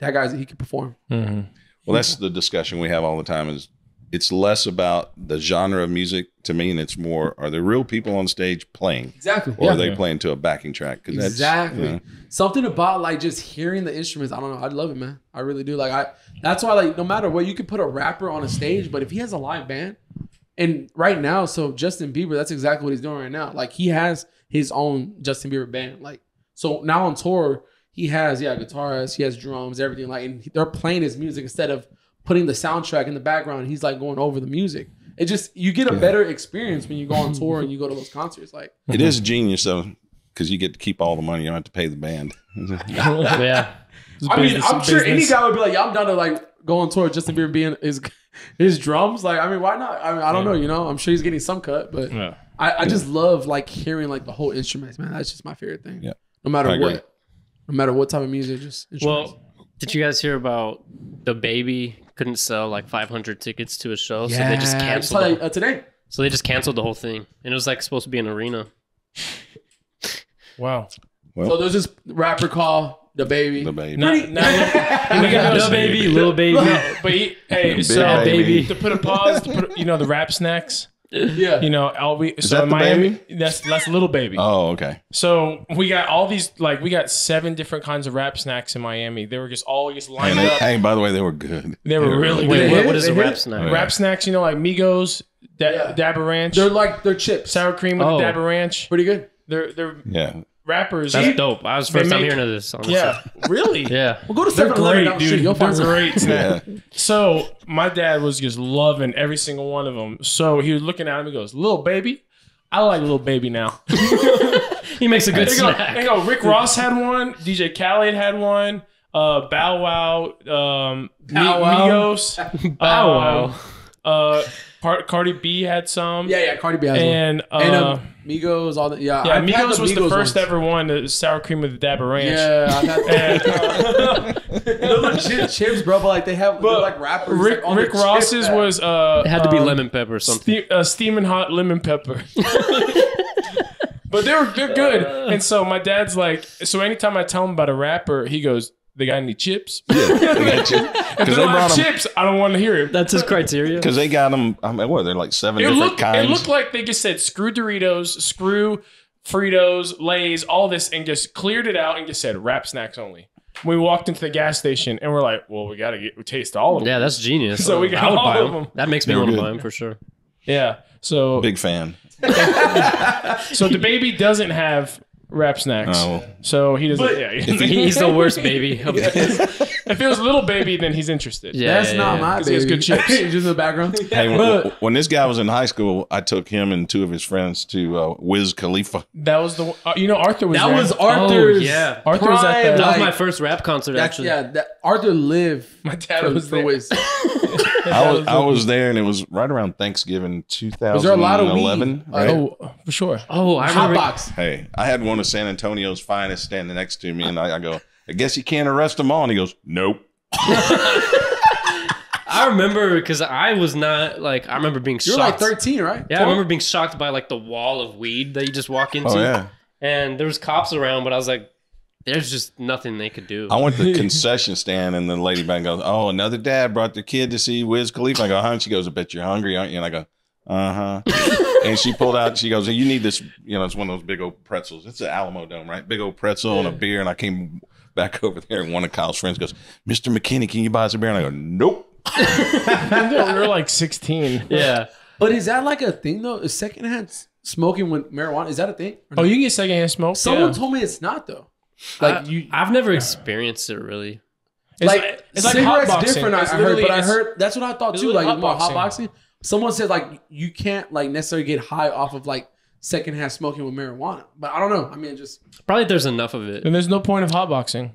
that guy's he can perform. Mm-hmm. Well, that's the discussion we have all the time. Is it's less about the genre of music to me, and it's more: are there real people on stage playing, Exactly. or Yeah. are they playing to a backing track? 'Cause that's, Exactly. you know, Something about like just hearing the instruments. I don't know. I love it, man. I really do. Like I. That's why like no matter what, you could put a rapper on a stage, but if he has a live band, and right now, so Justin Bieber, that's exactly what he's doing right now. Like he has his own Justin Bieber band. Like so now on tour, he has yeah guitars, he has drums, everything. Like and they're playing his music instead of putting the soundtrack in the background. He's like going over the music. It just you get a better experience when you go on tour and you go to those concerts. Like it is genius though, because you get to keep all the money. You don't have to pay the band. yeah. I mean, I'm sure any guy would be like, "Yeah, I'm down to like go on tour." just Justin Bieber being his his drums, like, I mean, why not? I mean, I don't know, you know. I'm sure he's getting some cut, but Yeah. I, I just love like hearing like the whole instruments, man. That's just my favorite thing. Yeah. No matter what, no matter what type of music, just instruments. Well, did you guys hear about DaBaby couldn't sell like 500 tickets to a show, so they just canceled. saw uh, today. so they just canceled the whole thing, and it was like supposed to be an arena. Wow. Well, So there's this rapper called DaBaby. The baby. Now, now, We got the baby, little baby. no, but he, hey, so Big baby. to put a pause, to put, you know, the rap snacks. Yeah, You know, all we so that in the Miami, baby? that's that's little baby. Oh, okay. So we got all these like we got seven different kinds of rap snacks in Miami. They were just all just And lined they, up. hey, by the way, they were good. They were really Wait, good. what, hit what it? is They a hit rap it? snack? Rap snacks, you know, like Migos, da- Yeah. Dabber Ranch, they're like they're chips. sour cream with Oh. the Dabber Ranch. Pretty good. They're they're Yeah. Rappers. That's dope. I was first time make- hearing of this. Honestly. Yeah, really. Yeah. Well, go to They're 7-Eleven down great, the street. dude. You'll They're find some. great. Yeah. So my dad was just loving every single one of them. So he was looking at him. He goes, "Little baby, I like little baby now." He makes a good They go, snack. they go. Rick Ross had one. DJ Khaled had one. Uh, Bow Wow. Um, Mi- Bow Wow. Migos. Bow um, Wow. Uh, Par- Cardi B had some. Yeah, yeah. Cardi B has one. And uh, And um, Migos, all that. Yeah, yeah, I've had Migos was the Migos first ones. ever one. The sour cream with the Dabber Ranch. Yeah, I've had And, They're legit chips, bro. But like they have, they're But like rappers. Rick like, on the Rick chip Ross's bag. was uh It had to be um, lemon pepper or something. Ste- uh, steaming hot lemon pepper. but they were they're good. And so my dad's like, so anytime I tell him about a rapper, he goes, "They got any chips?" Yeah. Because If they they don't brought have them. chips, I don't want to hear it. That's his criteria. Because they got them. I mean, what? They're like seven It different looked kinds. it looked like they just said screw Doritos, screw Fritos, Lay's, all this, and just cleared it out and just said rap snacks only. We walked into the gas station and we're like, well, we gotta get we taste all of them. Yeah, that's genius. So we got I all buy of 'em. them. That makes me want to buy them for sure. Yeah. So Big fan. so DaBaby doesn't have rap snacks. Oh. So he doesn't. yeah. He- He's the worst baby. Of if it was a little baby, then he's interested. yeah, That's yeah, not yeah. my 'Cause he has baby. good chips. just in the background. Hey, when, But- when this guy was in high school, I took him and two of his friends to uh, Wiz Khalifa. That was the. Uh, you know, Arthur was. That there. was Arthur's. Oh, yeah. Arthur was at prime, the- That was like, my first rap concert, That's, actually. yeah, that Arthur lived. My dad for, was for there. Wiz. I was, I was there, and it was right around Thanksgiving 2011. Was there a lot of weed? right? Oh, for sure. Oh, I Hot remember. box. Hey, I had one of San Antonio's finest standing next to me, and I, I go, I guess you can't arrest them all. And he goes, Nope. I remember because I was not like I remember being shocked. You were shocked. like 13, right? yeah, I remember being shocked by like the wall of weed that you just walk into. Oh yeah. And there was cops around, but I was like, there's just nothing they could do. I went to the concession stand, and the lady back goes, "Oh, another dad brought their kid to see Wiz Khalifa." I go, "Huh?" She goes, "I bet you're hungry, aren't you?" And I go, "Uh huh." and she pulled out. She goes, "You need this. You know, it's one of those big old pretzels. It's an Alamodome, right? Big old pretzel and a beer." And I came back over there, and one of Kyle's friends goes, "Mr. McKinney, can you buy us a beer?" And I go, "Nope." we were like 16. yeah. But is that like a thing though? Is secondhand smoking with marijuana? Is that a thing? Oh, you can get secondhand smoke. Someone yeah. told me it's not though. Like Like you, I've never experienced it really. It's like, it's like cigarettes hotboxing. different. I, It's I heard, but I heard that's what I thought too. Like literally it's more hotboxing. hotboxing. Someone said like you can't like necessarily get high off of like secondhand smoking with marijuana. But I don't know. I mean, just Probably there's enough of it. And there's no point of hotboxing.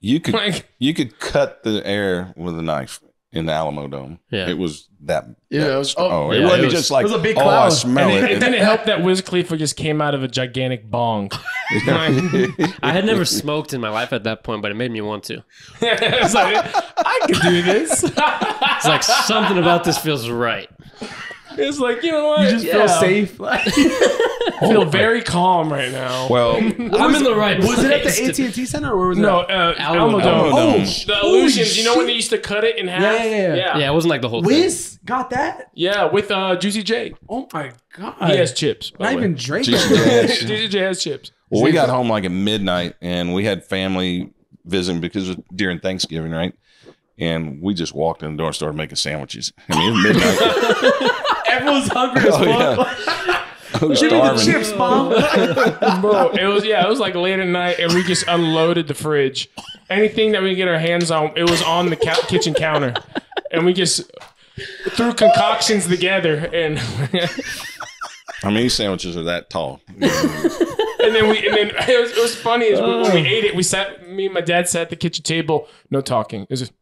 You could Like- you could cut the air with a knife in the Alamodome. Yeah. It was that. Yeah, that it was- oh, strong. oh, it wasn't it was- just like it was a big oh, I cloud. smell And it. it, it didn't help that Wiz Khalifa just came out of a gigantic bong. I had never smoked in my life at that point, but it made me want to. it's like I could do this. It's like something about this feels right. It's like you know what? You just feel safe. Like, I feel very calm right now. well, I'm in the right was it at the AT and T Center or where was no, it? uh, Alamo Alamo, Dome. Dome. Dome. The Holy illusions. You know when they used to cut it in half? Yeah, yeah, yeah. yeah. Yeah, it wasn't like the whole thing. Wiz got that. Yeah, with uh, Juicy J. Oh my god. He has chips. by Not way. even Drake. Juicy got. J. Has chips. well, we got home like at midnight, and we had family visiting because it was during Thanksgiving, right? And we just walked in the door and started making sandwiches. I mean, it was midnight. Everyone's hungry as Oh, fuck. I was Give me the chips, mom. Bro, it was yeah, it was like late at night, and we just unloaded the fridge. Anything that we could get our hands on, it was on the ca- kitchen counter, and we just threw concoctions together, and I mean, sandwiches are that tall. and then we and then it was, it was funny is when we ate it, we sat me and my dad sat at the kitchen table, no talking. It was just,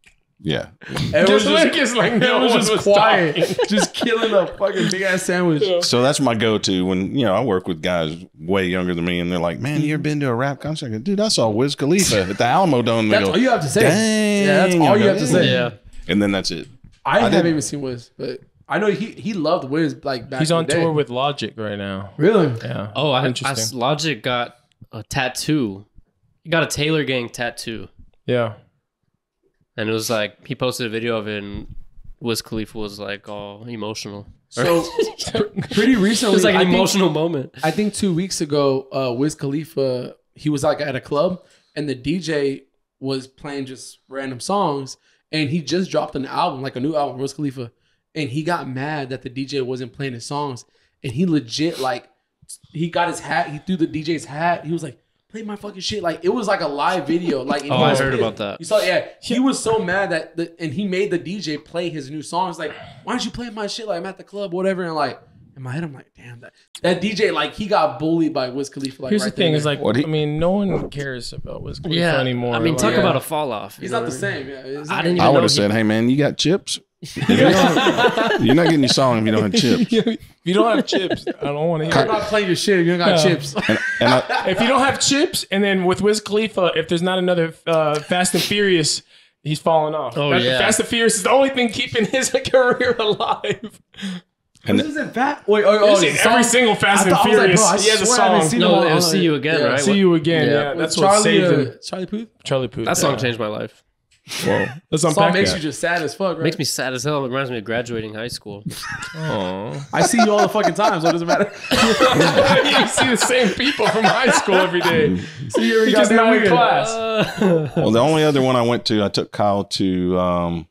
Yeah. It was just like it's like no it was one just was quiet, talking. just killing a fucking big ass sandwich. So that's my go-to when you know I work with guys way younger than me, and they're like, "Man, you ever been to a rap concert?" I go, Dude, I saw Wiz Khalifa at the Alamodome. They That's go, all you have to say. Dang. Yeah, that's all I you have to say. Yeah. and then that's it. I, haven't did- even seen Wiz, but I know he he loved Wiz like back He's in on the day. tour with Logic right now. Really? Yeah. Oh, I, I interesting. Logic got a tattoo. He got a Taylor Gang tattoo, yeah. And it was like he posted a video of it, and Wiz Khalifa was like all emotional. So pr- pretty It was like an I think- emotional moment. I think two weeks ago, uh, Wiz Khalifa, he was like at a club and the DJ was playing just random songs and he just dropped an album, like a new album, Wiz Khalifa. And he got mad that the DJ wasn't playing his songs. And he legit, like, he got his hat, he threw the DJ's hat. He was like, play my fucking shit. Like, it was like a live video. Like, and Oh, he I heard pissed. about that. You saw, yeah. He was so mad that, the, and he made the DJ play his new songs. Like, why don't you play my shit? Like, I'm at the club, whatever. And like, in my head, I'm like, damn, that that DJ, like, he got bullied by Wiz Khalifa. Like, Here's right the thing: there. is like, What he- I mean, no one cares about Wiz Khalifa Yeah, anymore. I mean, talk Like, about a fall off. he's not the same. Yeah, it's I didn't I would know have he- said, "Hey man, you got chips? you you're not getting your song if you don't have chips." if you don't have chips, I don't want to hear I'm it. not playing your shit if you don't got Yeah. chips. And, and I, If you don't have chips, and then with Wiz Khalifa, if there's not another uh, Fast and Furious, he's falling off. Oh, Fast, yeah. Fast and Furious is the only thing keeping his career alive. And this isn't fat. Wait, oh, oh, it's in song? every single Fast I and thought- I was like, Furious. bro, I he has a swear I haven't song. seen No, him on- it'll see you again, yeah. right? See you again. Yeah. Yeah, With that's what Charlie, saved uh, him. Charlie Puth. Charlie Puth. That song Yeah. changed my life. Whoa. Let's Song makes that. you just sad as fuck, right? Makes me sad as hell. It reminds me of graduating high school. Aw. I see you all the fucking time, so it doesn't matter. you see the same people from high school every day. see you every You just goddamn know in weekend. class. well, the only other one I went to, I took Kyle to um,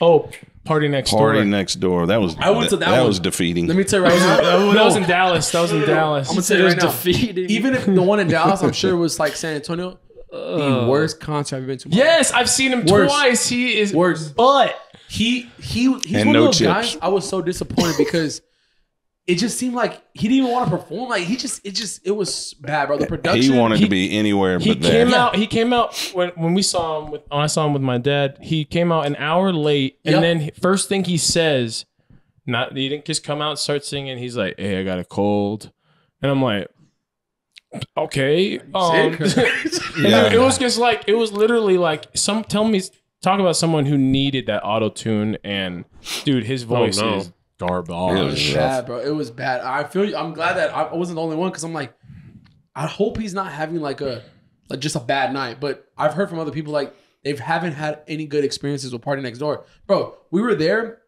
Oh, party next door. Party door. Next Door. That was I went to that one. was defeating. Let me tell you right now. That was in Dallas. That was in Dallas. I'm gonna tell you right now. defeating. Even if the one in Dallas, I'm sure it was like San Antonio, the uh. worst concert I've been to. Yes, I've seen him Worse. twice. He is Worse. But he he he's And one no of those chips. guys. I was so disappointed because it just seemed like he didn't even want to perform. Like he just it just it was bad, bro. The production. he wanted he- to be anywhere but he there. came out. He came out when when we saw him with when I saw him with my dad. He came out an hour late, and Yep. then first thing he says, not he didn't just come out and start singing. He's like, "Hey, I got a cold," and I'm like, "Okay." Um, Sick. and it, it was just like it was literally like some tell me talk about someone who needed that auto tune and dude, his voice no. is garbage. It was It was bad, bro. It was bad. I feel. you. I'm glad that I wasn't the only one because I'm like, I hope he's not having like a like just a bad night. But I've heard from other people like they haven't had any good experiences with PartyNextDoor, bro. We were there,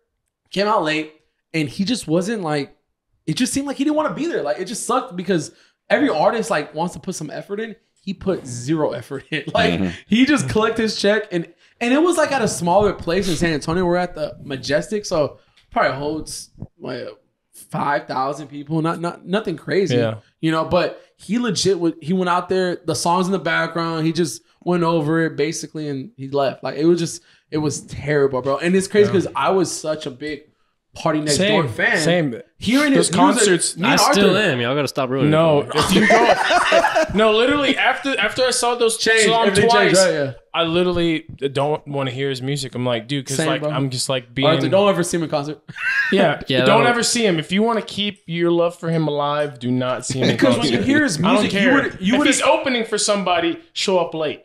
came out late, and he just wasn't like. It just seemed like he didn't want to be there. Like it just sucked because every artist like wants to put some effort in. He put zero effort in. Like mm-hmm. he just collected his check and and it was like at a smaller place in San Antonio. We're at the Majestic, so probably holds like five thousand people. Not not nothing crazy. Yeah. You know, but he legit would he went out there, the songs in the background, he just went over it basically and he left. Like it was just it was terrible, bro. And it's crazy because I was such a big Party Next Same, Door fan. same. Hearing Those his he was a- concerts- me I and still Arthur am. Y'all gotta stop ruining. No, if you go, no, literally after after I saw those Changed. songs twice, changed, right? Yeah. I literally don't want to hear his music. I'm like, dude, because like bro. I'm just like being, Arthur, don't ever see him in concert. yeah, Yeah, don't ever see him. If you want to keep your love for him alive, do not see him. Because when you hear his music, you would you would. if he's opening for somebody, show up late.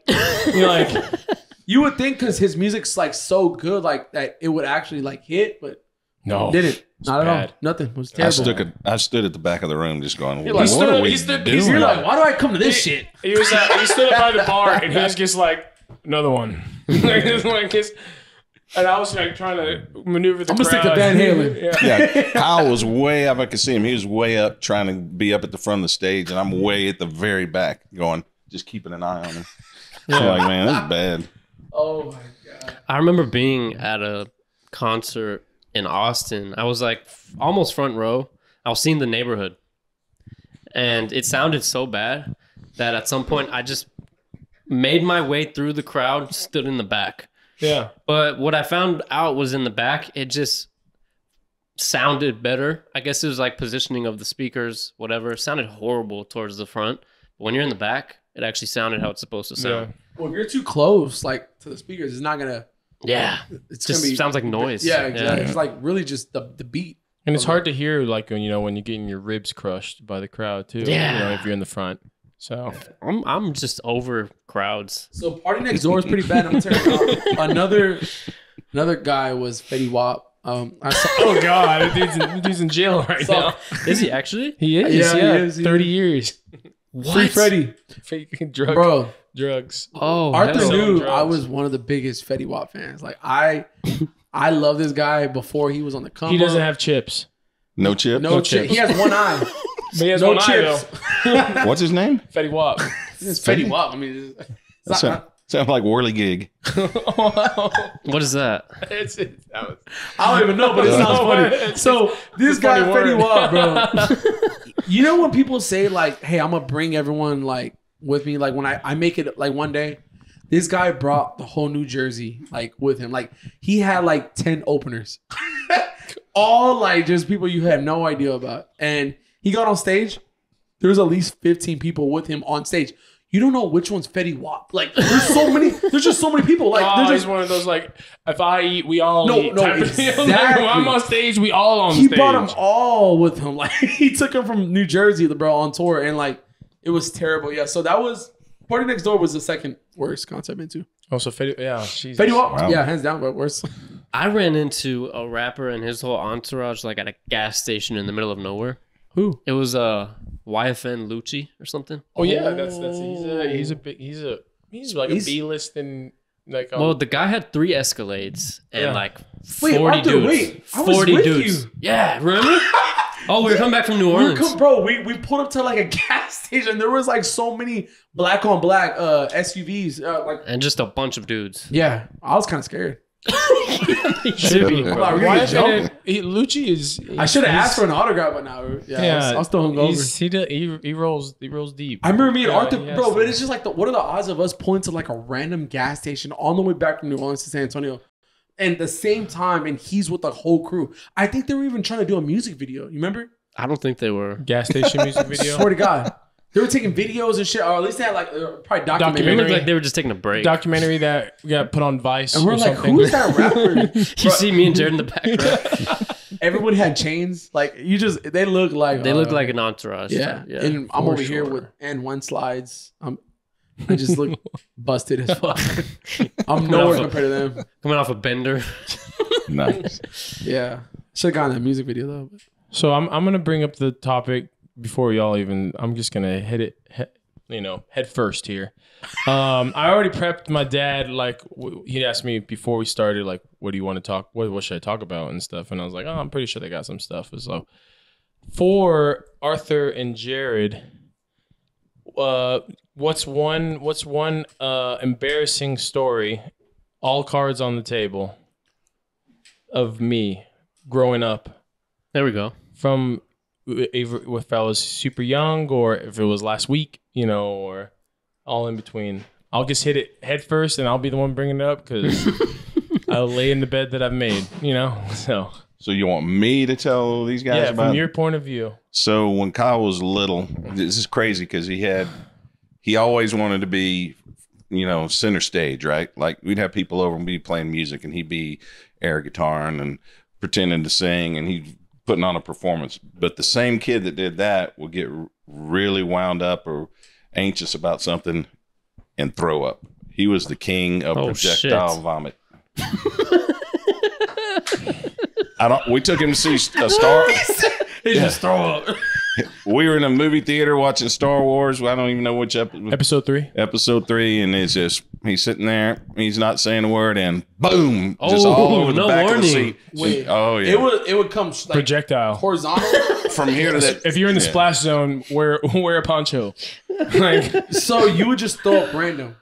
You're like, you would think because his music's like so good, like that it would actually like hit, but no, didn't. Not at all. Nothing. It was I stood, at, I stood at the back of the room just going, like, what he stood are we he stood- doing? You're like, why do I come to this He- shit? He was uh, he stood up by the bar and he was just like another one. like, it's like his, and I was like trying to maneuver the I'm gonna stick to crowd. Van Halen. yeah. yeah, Kyle was way up. I could see him. He was way up, trying to be up at the front of the stage, and I'm way at the very back, going, just keeping an eye on him. So like, man, that's bad. Oh my god. I remember being at a concert in Austin. I was like f- almost front row. I was seeing the neighborhood, and it sounded so bad that at some point I just made my way through the crowd, stood in the back. yeah. But what I found out was in the back, it just sounded better. I guess it was like positioning of the speakers, whatever. It sounded horrible towards the front. But when you're in the back, it actually sounded how it's supposed to sound. Well, if you're too close, like to the speakers, it's not gonna. Yeah. It's Just gonna be. sounds like noise. yeah, exactly. It's like really just the the beat. And it's hard to hear like when you know when you're getting your ribs crushed by the crowd too. Yeah. You know, if you're in the front. So I'm I'm just over crowds. So PartyNextDoor is pretty bad. I'm telling you, another another guy was Fetty Wap. Um, I saw. Oh God, dude's in, dude's in jail right So- now. Is he actually? He is, Yeah, yeah, he is, he thirty is. years. Free Freddy, Fake drug, bro. Drugs. Oh, Arthur hell. knew drugs. I was one of the biggest Fetty Wap fans. Like I, I love this guy before he was on the come. He doesn't up. have chips. No chip. no, chip. chips. He has one eye. But he has no one eye, chips. though. What's his name? Fetty Wap. It's Fetty Wap. I mean, it's, it's not, Sound, sound like Whirly Gig. What is that? it's, it's, that was, I don't even know, but it sounds funny. It's- So this a guy funny Fetty. Wap, bro. you know when people say like, "Hey, I'm gonna bring everyone like with me," like when I I make it like one day. This guy brought the whole New Jersey like with him. Like he had like ten openers, all like just people you had no idea about. And he got on stage. There was at least fifteen people with him on stage. You don't know which one's Fetty Wap. Like there's so many. There's just so many people. Like oh, there's he's just one of those like, if I eat, we all No, eat. no, of. Like, I'm on stage, we all on he stage. brought them all with him. Like he took him from New Jersey, the bro, on tour, and like it was terrible. Yeah, so that was PartyNextDoor was the second worst concert I've been to. Oh, so Fetty, yeah, Jesus. Fetty Wap, Wow. yeah, hands down, but worse. I ran into a rapper and his whole entourage like at a gas station in the middle of nowhere. Who? It was uh, YFN Lucci or something. Oh yeah, that's that's he's a he's a big he's a he's like He's- a B list and like um, Well, the guy had three Escalades and Yeah. like Wait, forty Arthur, dudes. wait, I was forty with dudes. you. Yeah, remember? oh, we were coming back from New We Orleans. come, bro, we, we pulled up to like a gas station. There was like so many black on black uh SUVs. Uh, like and just a bunch of dudes. yeah, I was kind of scared. should be. I'm like, we're Why gonna is he, Lucci is. I should have asked for an autograph, but now, yeah, I, was, I was still hungover. he's- He, do- he he rolls he rolls deep. I remember me and Yeah, Arthur, he bro, but it's just like, the, what are the odds of us pulling to like a random gas station on the way back from New Orleans to San Antonio? And the same time, and he's with the whole crew. I think they were even trying to do a music video. You remember? I don't think they were. Gas station music video. Swear to God. They were taking videos and shit, or at least they had like uh, probably It documentary. looked like they were just taking a break. documentary that got put on Vice. And we're or like, something. who is that rapper? you see me and Jared in the background. Everyone had chains. Like you just, they look like they look uh, like an entourage. yeah. yeah. And I'm for over here with and one slides. I'm, I just look busted as fuck. I'm nowhere compared to them. coming off a bender. Nice. Yeah, should have gotten that music video though. But. So I'm I'm gonna bring up the topic before y'all even. I'm just gonna hit it, he- you know, head first here. Um, I already prepped my dad. Like w- he asked me before we started, like, what do you want to talk? What what should I talk about and stuff? And I was like, oh, I'm pretty sure they got some stuff. So for Arthur and Jared, uh, what's one what's one uh embarrassing story? All cards on the table of me growing up There we go. from either if I was super young or if it was last week, you know, or all in between. I'll just hit it head first and I'll be the one bringing it up because I'll lay in the bed that I've made, you know? So So you want me to tell these guys Yeah, about from your point of view. So when Kyle was little, this is crazy because he had he always wanted to be, you know, center stage, right? Like we'd have people over and be playing music, and he'd be air guitaring and pretending to sing, and he'd putting on a performance. But the same kid that did that would get really wound up or anxious about something and throw up. He was the king of Oh, projectile shit. vomit. I don't. We took him to see a Star. He just throw up. we were in a movie theater watching Star Wars. I don't even know which episode. Episode three. episode three, and it's just he's sitting there, he's not saying a word, and boom, just Oh, all over the no back of the seat. Wait. oh yeah, It would it would come like Projectile. horizontal. from here to that. If you're in the Yeah. splash zone, wear wear a poncho. Like, so you would just throw up random.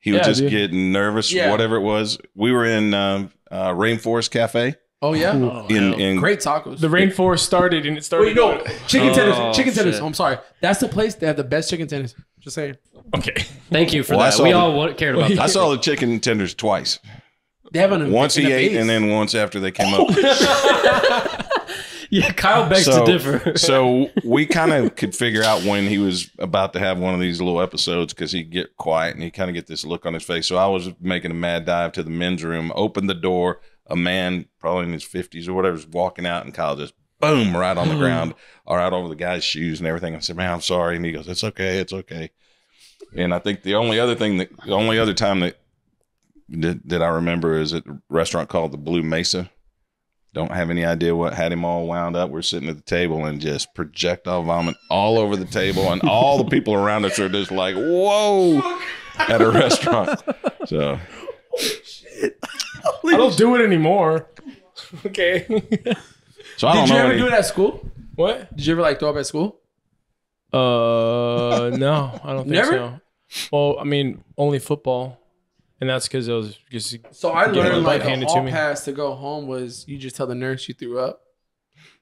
he would Yeah, just dude. get nervous, Yeah. whatever it was. We were in um, uh, Rainforest Cafe Oh yeah, oh, in in great tacos. the rainforest started, and it started. Wait, no, chicken Oh, tenders. Chicken tenders. shit. Oh, I'm sorry. That's the place. They have the best chicken tenders. Just saying. Okay. Thank you for Well, that. We the- all cared about That. I saw the chicken tenders twice. They have an Once in he a ate, vase. and then once after they came up. Yeah, Kyle begs so, to differ. so we kind of could figure out when he was about to have one of these little episodes because he'd get quiet and he'd kind of get this look on his face. So I was making a mad dive to the men's room, opened the door. A man, probably in his 50s or whatever, is walking out, and Kyle just boom right on the ground or right over the guy's shoes and everything. I said, Man, I'm sorry. And he goes, It's okay. It's okay. And I think the only other thing that, the only other time that, that, that I remember is at a restaurant called the Blue Mesa. Don't have any idea what had him all wound up. We're sitting at the table and just projectile vomit all over the table, and all the people around us are just like, "Whoa!" at a restaurant. So I don't do it anymore. Okay. So I Did don't you know. ever any- do it at school? what? Did you ever like throw up at school? Uh, no, I don't think Never? so. Well, I mean, only football, and that's because it was just So I Get learned my like butt a handed to hall me. pass to go home was you just tell the nurse you threw up,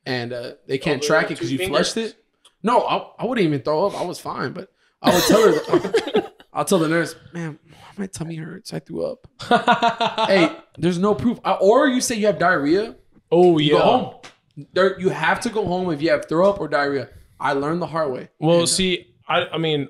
and uh, they can't Oh, track it two because you fingers? flushed it. No, I, I wouldn't even throw up. I was fine, but I would tell her. I'll tell the nurse, "Man, my tummy hurts. I threw up." hey, there's no proof. Or you say you have diarrhea. oh You yeah. go home. There, you have to go home if you have throw up or diarrhea. I learned the hard way. Well, uh, see, I I mean,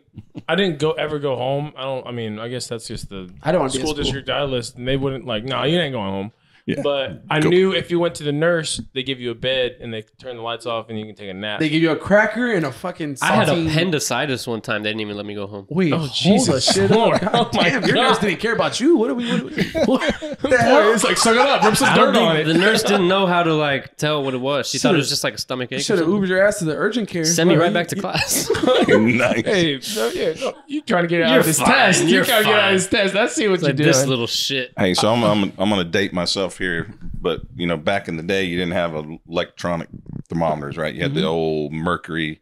I didn't go ever go home. I don't. I mean, I guess that's just the I don't want to be school at school. district I list, and they wouldn't like, no, you ain't going home. Yeah. But I knew if you went to the nurse, they give you a bed and they turn the lights off and you can take a nap. They give you a cracker and a fucking. I had saltine- appendicitis one time. They didn't even let me go home. Wait, Oh, hold Jesus the shit Lord. up. God Oh, my damn, your God. nurse didn't care about you. What are we? What, are we, what the hell? it's like suck it up, rub some I don't dirt on think it. the nurse didn't know how to like tell what it was. She thought it was just like a stomach ache. or Should have something. Ubered your ass to the urgent care. Send me right back to class. nice. Hey, no, yeah, no, you trying to get out You're of this fine, test? You you're trying to get out fine. of this test? Let's see what you're like doing. this little shit. Hey, so I'm, I'm I'm gonna date myself here, but you know, back in the day, you didn't have electronic thermometers, right? You had the old mercury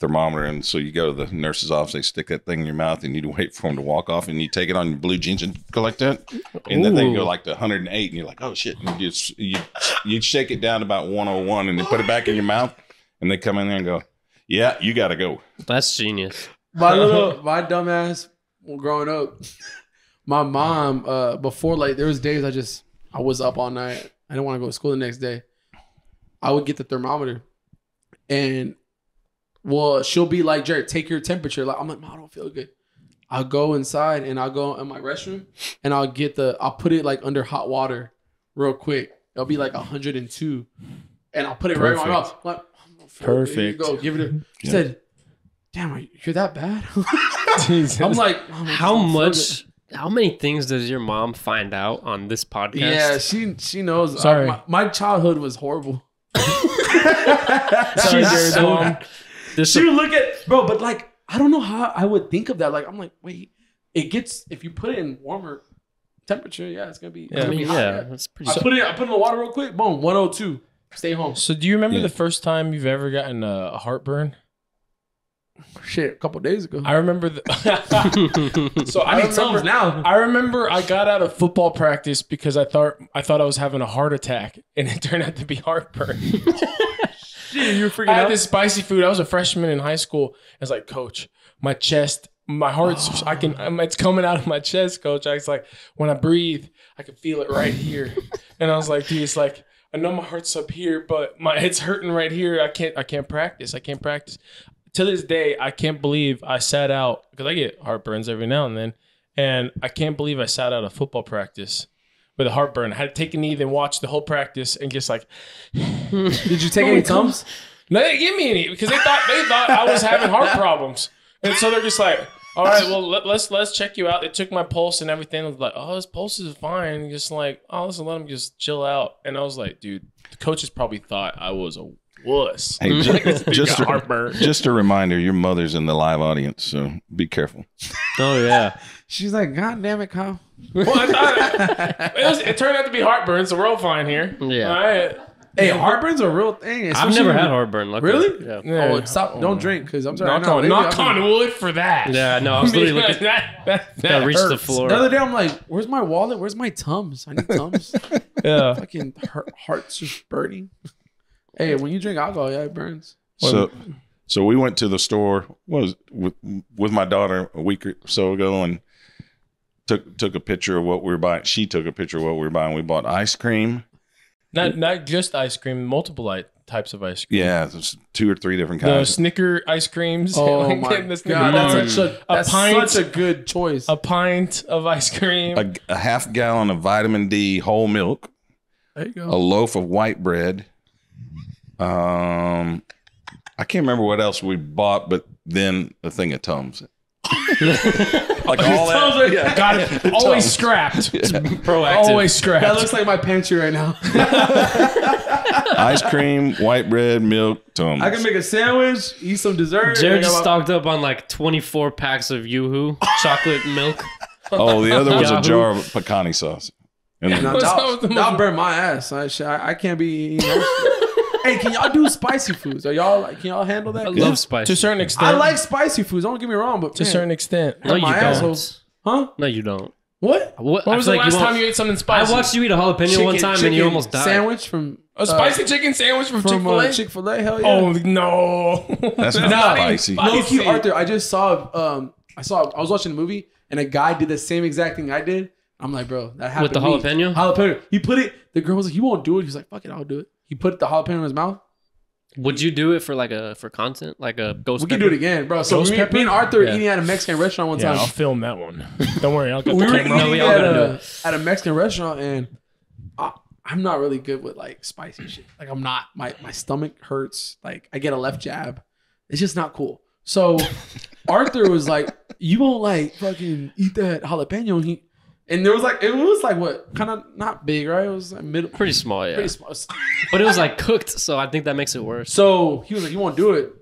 thermometer, and so you go to the nurse's office, they stick that thing in your mouth, and you wait for them to walk off, and you take it on your blue jeans and collect that, and then they go like to 108, and you're like, oh shit, and you just you you shake it down about 101, and they put it back in your mouth, and they come in there and go, yeah, you got to go. That's genius. My little, my dumbass, growing up, my mom, uh, before like there was days I just I was up all night. I didn't want to go to school the next day. I would get the thermometer, and well, she'll be like, "Jared, take your temperature." Like I'm like, "Mom, I don't feel good." I'll go inside and I'll go in my restroom and I'll get the I'll put it like under hot water real quick. It'll be like 102, and I'll put it right in my Perfect. mouth. Like, oh, I don't feel good. Here you Perfect. go, give it. A, she Yeah. said, "Damn, you- you're that bad." I'm like, oh, "Mom, I just How much? How many things does your mom find out on this podcast? Yeah, she she knows. Sorry. Uh, my, my childhood was horrible. Sorry, Jared's so- mom. This She would look at bro, but like I don't know how I would think of that. Like I'm like, wait, it gets if you put it in warmer temperature, yeah, it's gonna be. Yeah. I gonna mean, be yeah, that's pretty. I put it. I put it in the water real quick. Boom, 102. Stay home. So, do you remember Yeah. the first time you've ever gotten a, a heartburn? Shit, a couple days ago. I remember. The so I I, need remember. now. I remember I got out of football practice because I thought I thought I was having a heart attack, and it turned out to be heartburn. Shit, you're freaking I had out. this spicy food. I was a freshman in high school. I was like, Coach, my chest, my heart's, I can, um, it's coming out of my chest, Coach. I was like, when I breathe, I can feel it right here. And I was like, dude, it's like, I know my heart's up here, but my it's hurting right here. I can't I can't practice. I can't practice. To this day, I can't believe I sat out because I get heartburns every now and then, and I can't believe I sat out a football practice with a heartburn. I had to take a knee, then watch the whole practice, and just like Did you take any tums? no, they didn't give me any because they thought they thought I was having heart problems, and so they're just like, "All right, well let, let's let's check you out." They took my pulse and everything. I was like, "Oh, his pulse is fine." Just like, "Oh, let's let him just chill out." And I was like, "Dude, the coaches probably thought I was a wuss." Hey, just, just, a, just a reminder, your mother's in the live audience, so be careful. Oh yeah. She's like, God damn it, Kyle. Well, I thought it, was, it turned out to be heartburn, so we're all fine here. Yeah. All right. Hey, heartburn's a real thing. I've never had heartburn. Luckily. Really? Yeah. Yeah. Oh, stop! Don't oh. drink because I'm sorry. Knock I know, on, maybe knock I'll on wood for that. Yeah. No, I was literally looking. that, that, that reached the floor. The other day, I'm like, "Where's my wallet? Where's my tums? I need tums." Yeah. Fucking heart, heart's just burning. Hey, when you drink alcohol, yeah, it burns. So, so we went to the store what was with with my daughter a week or so ago and took took a picture of what we were buying. She took a picture of what we were buying. We bought ice cream. Not not just ice cream, multiple li- types of ice cream. Yeah, there's two or three different kinds. The. Snicker ice creams. Oh like my the Snicker god, bar. that's such a, A that's pint- such a good choice. a pint of ice cream. a, a half gallon of vitamin D whole milk, there you go. a loaf of white bread. Um, I can't remember what else we bought, but then a thing of Tums. like all that. Yeah. Got it. Always scrapped. Proactive. Always scrapped. That looks like my pantry right now. Ice cream, white bread, milk, Tums. I can make a sandwich, eat some dessert. Jared and I just got stocked up on like 24 packs of Yoo-Hoo chocolate milk. oh, the other was a Yahoo. jar of picante sauce. And my- Now, What's that'll, up with the that'll burn my ass. I, sh- I I can't be. eating that shit. Hey, can y'all do spicy foods? Are y'all like? Can y'all handle that? I 'Cause love spice. to a certain extent. I like spicy foods. Don't get me wrong, but to a man, certain extent. No, you my don't. assholes. Huh? No, you don't. What? What, When was the like last you time you ate something spicy? I watched you eat a jalapeno one time and you almost died. Sandwich from a spicy chicken sandwich from Chick from Fil uh, A. Chick Fil A. Hell yeah. oh no, That's not even spicy. No, spicy. Arthur. I just saw. Um, I saw. I was watching a movie, and a guy did the same exact thing I did. I'm like, bro, that happened. With the to me. jalapeno? Jalapeno. He put it. The girl was like, "You won't do it." He's like, "Fuck it, I'll do it." He put the jalapeno in his mouth. Would you do it for like a for content, like a ghost? We can do it again, bro. So Ghost me, pepper? me and Arthur Yeah. eating at a Mexican restaurant one Yeah, time. I'll film that one. Don't worry, I'll get we the were camera. eating we all at, gotta do a, at a Mexican restaurant, and I, I'm not really good with like spicy shit. Like I'm not. My my stomach hurts. Like I get a left jab. It's just not cool. So Arthur was like, "You won't like fucking eat that jalapeno." And he and there was like it was like what kind of not big, right? It was like middle, Pretty small, yeah. pretty small. But it was like cooked, so I think that makes it worse. So he was like, "You won't do it."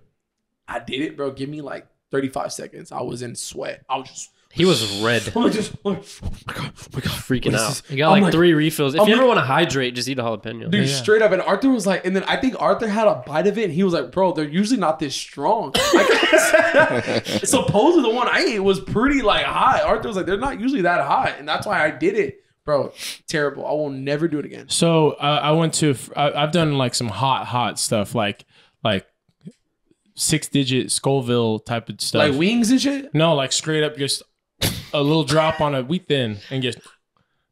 I did it, bro. Give me like 35 seconds. I was in sweat. I was just. He was red, I was just like, oh my god, oh my god, freaking out. this? He got I'm like, like- three refills. If I'm you ever want to hydrate, just eat a jalapeno. Dude, Yeah. straight up. And Arthur was like, and then I think Arthur had a bite of it, and he was like, "Bro, they're usually not this strong." Like, supposedly the one I ate was pretty like high. Arthur was like, "They're not usually that high," and that's why I did it, bro. Terrible. I will never do it again. So uh, I went to. I, I've done like some hot, hot stuff, like like six digit Scoville type of stuff. Like wings and shit. No, like straight up, just a little drop on a wheat thin, and get.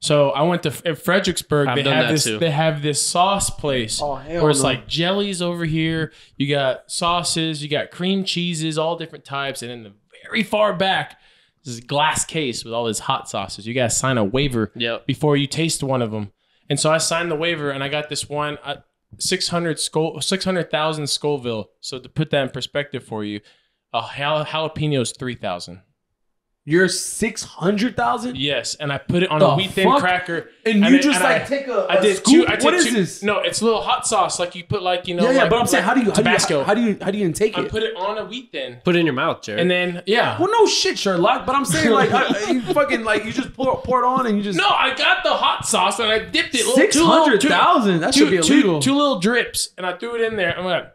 So I went to at Fredericksburg. I've they done have that this. too. They have this sauce place Oh hell where it's no. like jellies over here. You got sauces. You got cream cheeses, all different types, and in the very far back, this glass case with all these hot sauces. You got to sign a waiver Yep. before you taste one of them. And so I signed the waiver, and I got this one uh, 600 Scov- 600,000 Scoville. So to put that in perspective for you, a jal- jalapeno is 3,000. You're six hundred thousand, Yes, and I put it on The a wheat thin fuck? cracker. and you And just and like I- take a, I a did scoop? two. I did what is two, this? No, it's a little hot sauce, like you put like you know. yeah, yeah, like- but I'm saying, like how do you how do you Tabasco? how, do you how do you intake I it? put it on a wheat thin, Put it in your mouth, Jared. and then yeah. well, no shit, Sherlock. But I'm saying like I, you fucking like you just pour pour it on and you just No, I got the hot sauce and I dipped it. little- six two little- hundred two- thousand. That two, should be two- two little drips, and I threw it in there. I'm like,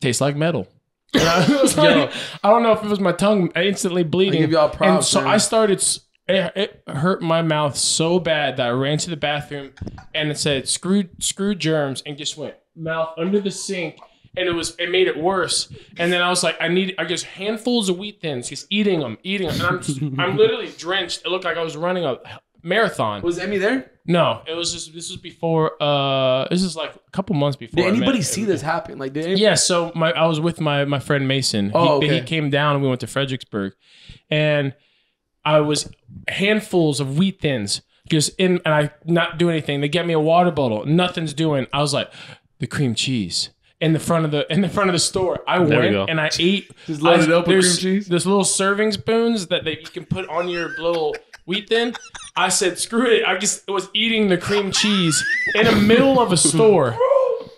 tastes like metal. Like, I don't know if it was my tongue instantly bleeding. I give y'all and so man. I started. It, it hurt my mouth so bad that I ran to the bathroom and it said screw screw germs and just went mouth under the sink and it was it made it worse. And then I was like, I need I just handfuls of wheat thins, just eating them, eating them. And I'm just, I'm literally drenched. It looked like I was running a marathon. Was Emmy there? No, it was just this was before. Uh, this is like a couple months before. Did I anybody him. see this happen? Like, did anybody? Yeah, so my I was with my my friend Mason. Oh, he, okay. he came down and we went to Fredericksburg, and I was handfuls of wheat thins just in, and I not do anything. They get me a water bottle, nothing's doing. I was like, the cream cheese in the front of the in the front of the store. I There we went and I ate. Just load I- it up with there's- cream cheese? There's little serving spoons that they, you can put on your little wheat thin. I said, screw it. I just was eating the cream cheese in the middle of a store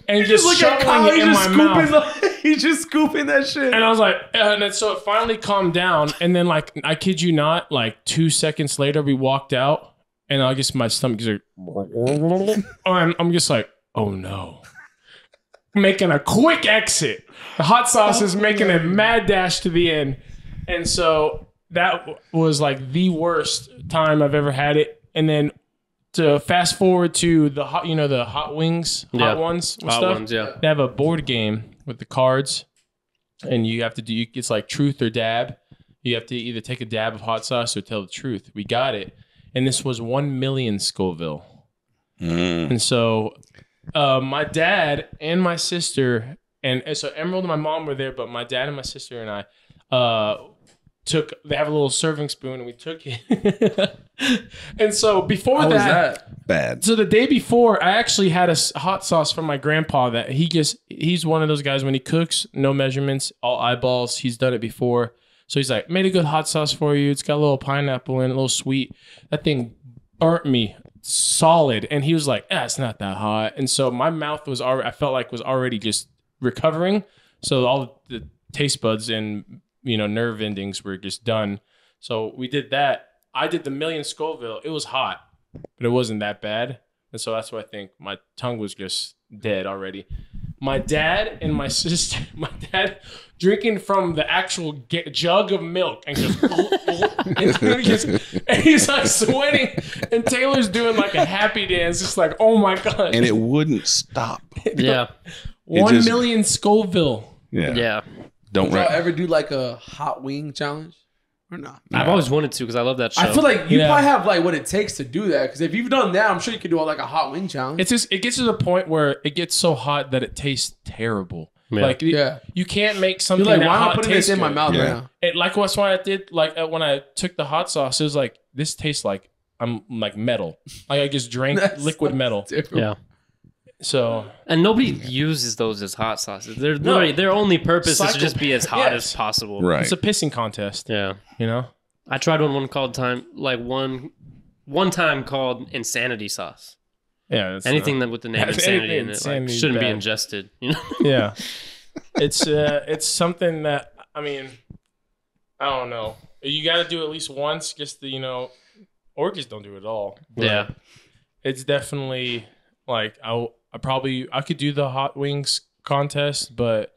and just at shoveling it in just my scooping. mouth. The, he's just scooping that shit. And I was like, uh, and then so it finally calmed down. And then, like, I kid you not, like two seconds later, we walked out, and I guess my stomach is like, oh, I'm, I'm just like, oh no. Making a quick exit. The hot sauce is making a mad dash to the end. And so that was like the worst time I've ever had it. And then to fast forward to the hot, you know, the hot wings, hot ones, Hot stuff ones, yeah. they have a board game with the cards and you have to do it's like truth or dab you have to either take a dab of hot sauce or tell the truth we got it and this was 1 million scoville Mm. and so uh, my dad and my sister and, and so emerald and my mom were there but my dad and my sister and i uh, took they have a little serving spoon and we took it and so before How was that that? Bad. so the day before, I actually had a hot sauce from my grandpa that he just he's one of those guys when he cooks, no measurements, all eyeballs. He's done it before. So he's like, made a good hot sauce for you. It's got a little pineapple in it, a little sweet. That thing burnt me solid. And he was like, ah, it's not that hot. And so my mouth was already I felt like was already just recovering. So all the taste buds and you know, nerve endings were just done. So we did that. I did the million Scoville. It was hot but it wasn't that bad. And so that's why I think my tongue was just dead already. My dad and my sister, my dad drinking from the actual ge- jug of milk and just, and, just- and he's like sweating, and Taylor's doing like a happy dance, just like, oh my god, And it wouldn't stop. Yeah. one just- million Scoville. Yeah. Yeah. Don't Did y'all ever do like a hot wing challenge or not? I've always wanted to because I love that show. I feel like you Yeah. probably have like what it takes to do that. Because if you've done that, I'm sure you could do like a hot wing challenge. It's just it gets to the point where it gets so hot that it tastes terrible. Yeah. Like you- Yeah. you can't make You're something like, that why am I hot putting this taste in my good. mouth Yeah. right now? it, like what's what I did like uh, when I took the hot sauce. It was like this tastes like I'm like metal. Like I just drank That's liquid metal. terrible. yeah. So And nobody uses those as hot sauces. They're literally their only purpose is to just be as hot Yes. as possible. Right. it's a pissing contest. Yeah. You know. I tried one one called time like one one time called insanity sauce. Yeah. That's, Anything that with the name Yeah, insanity in it like, insanity shouldn't be bad. ingested. You know. yeah. It's uh, it's something that I mean, I don't know. You got to do at least once, just to you know, or just don't do it at all. But Yeah. It's definitely like I I probably I could do the hot wings contest, but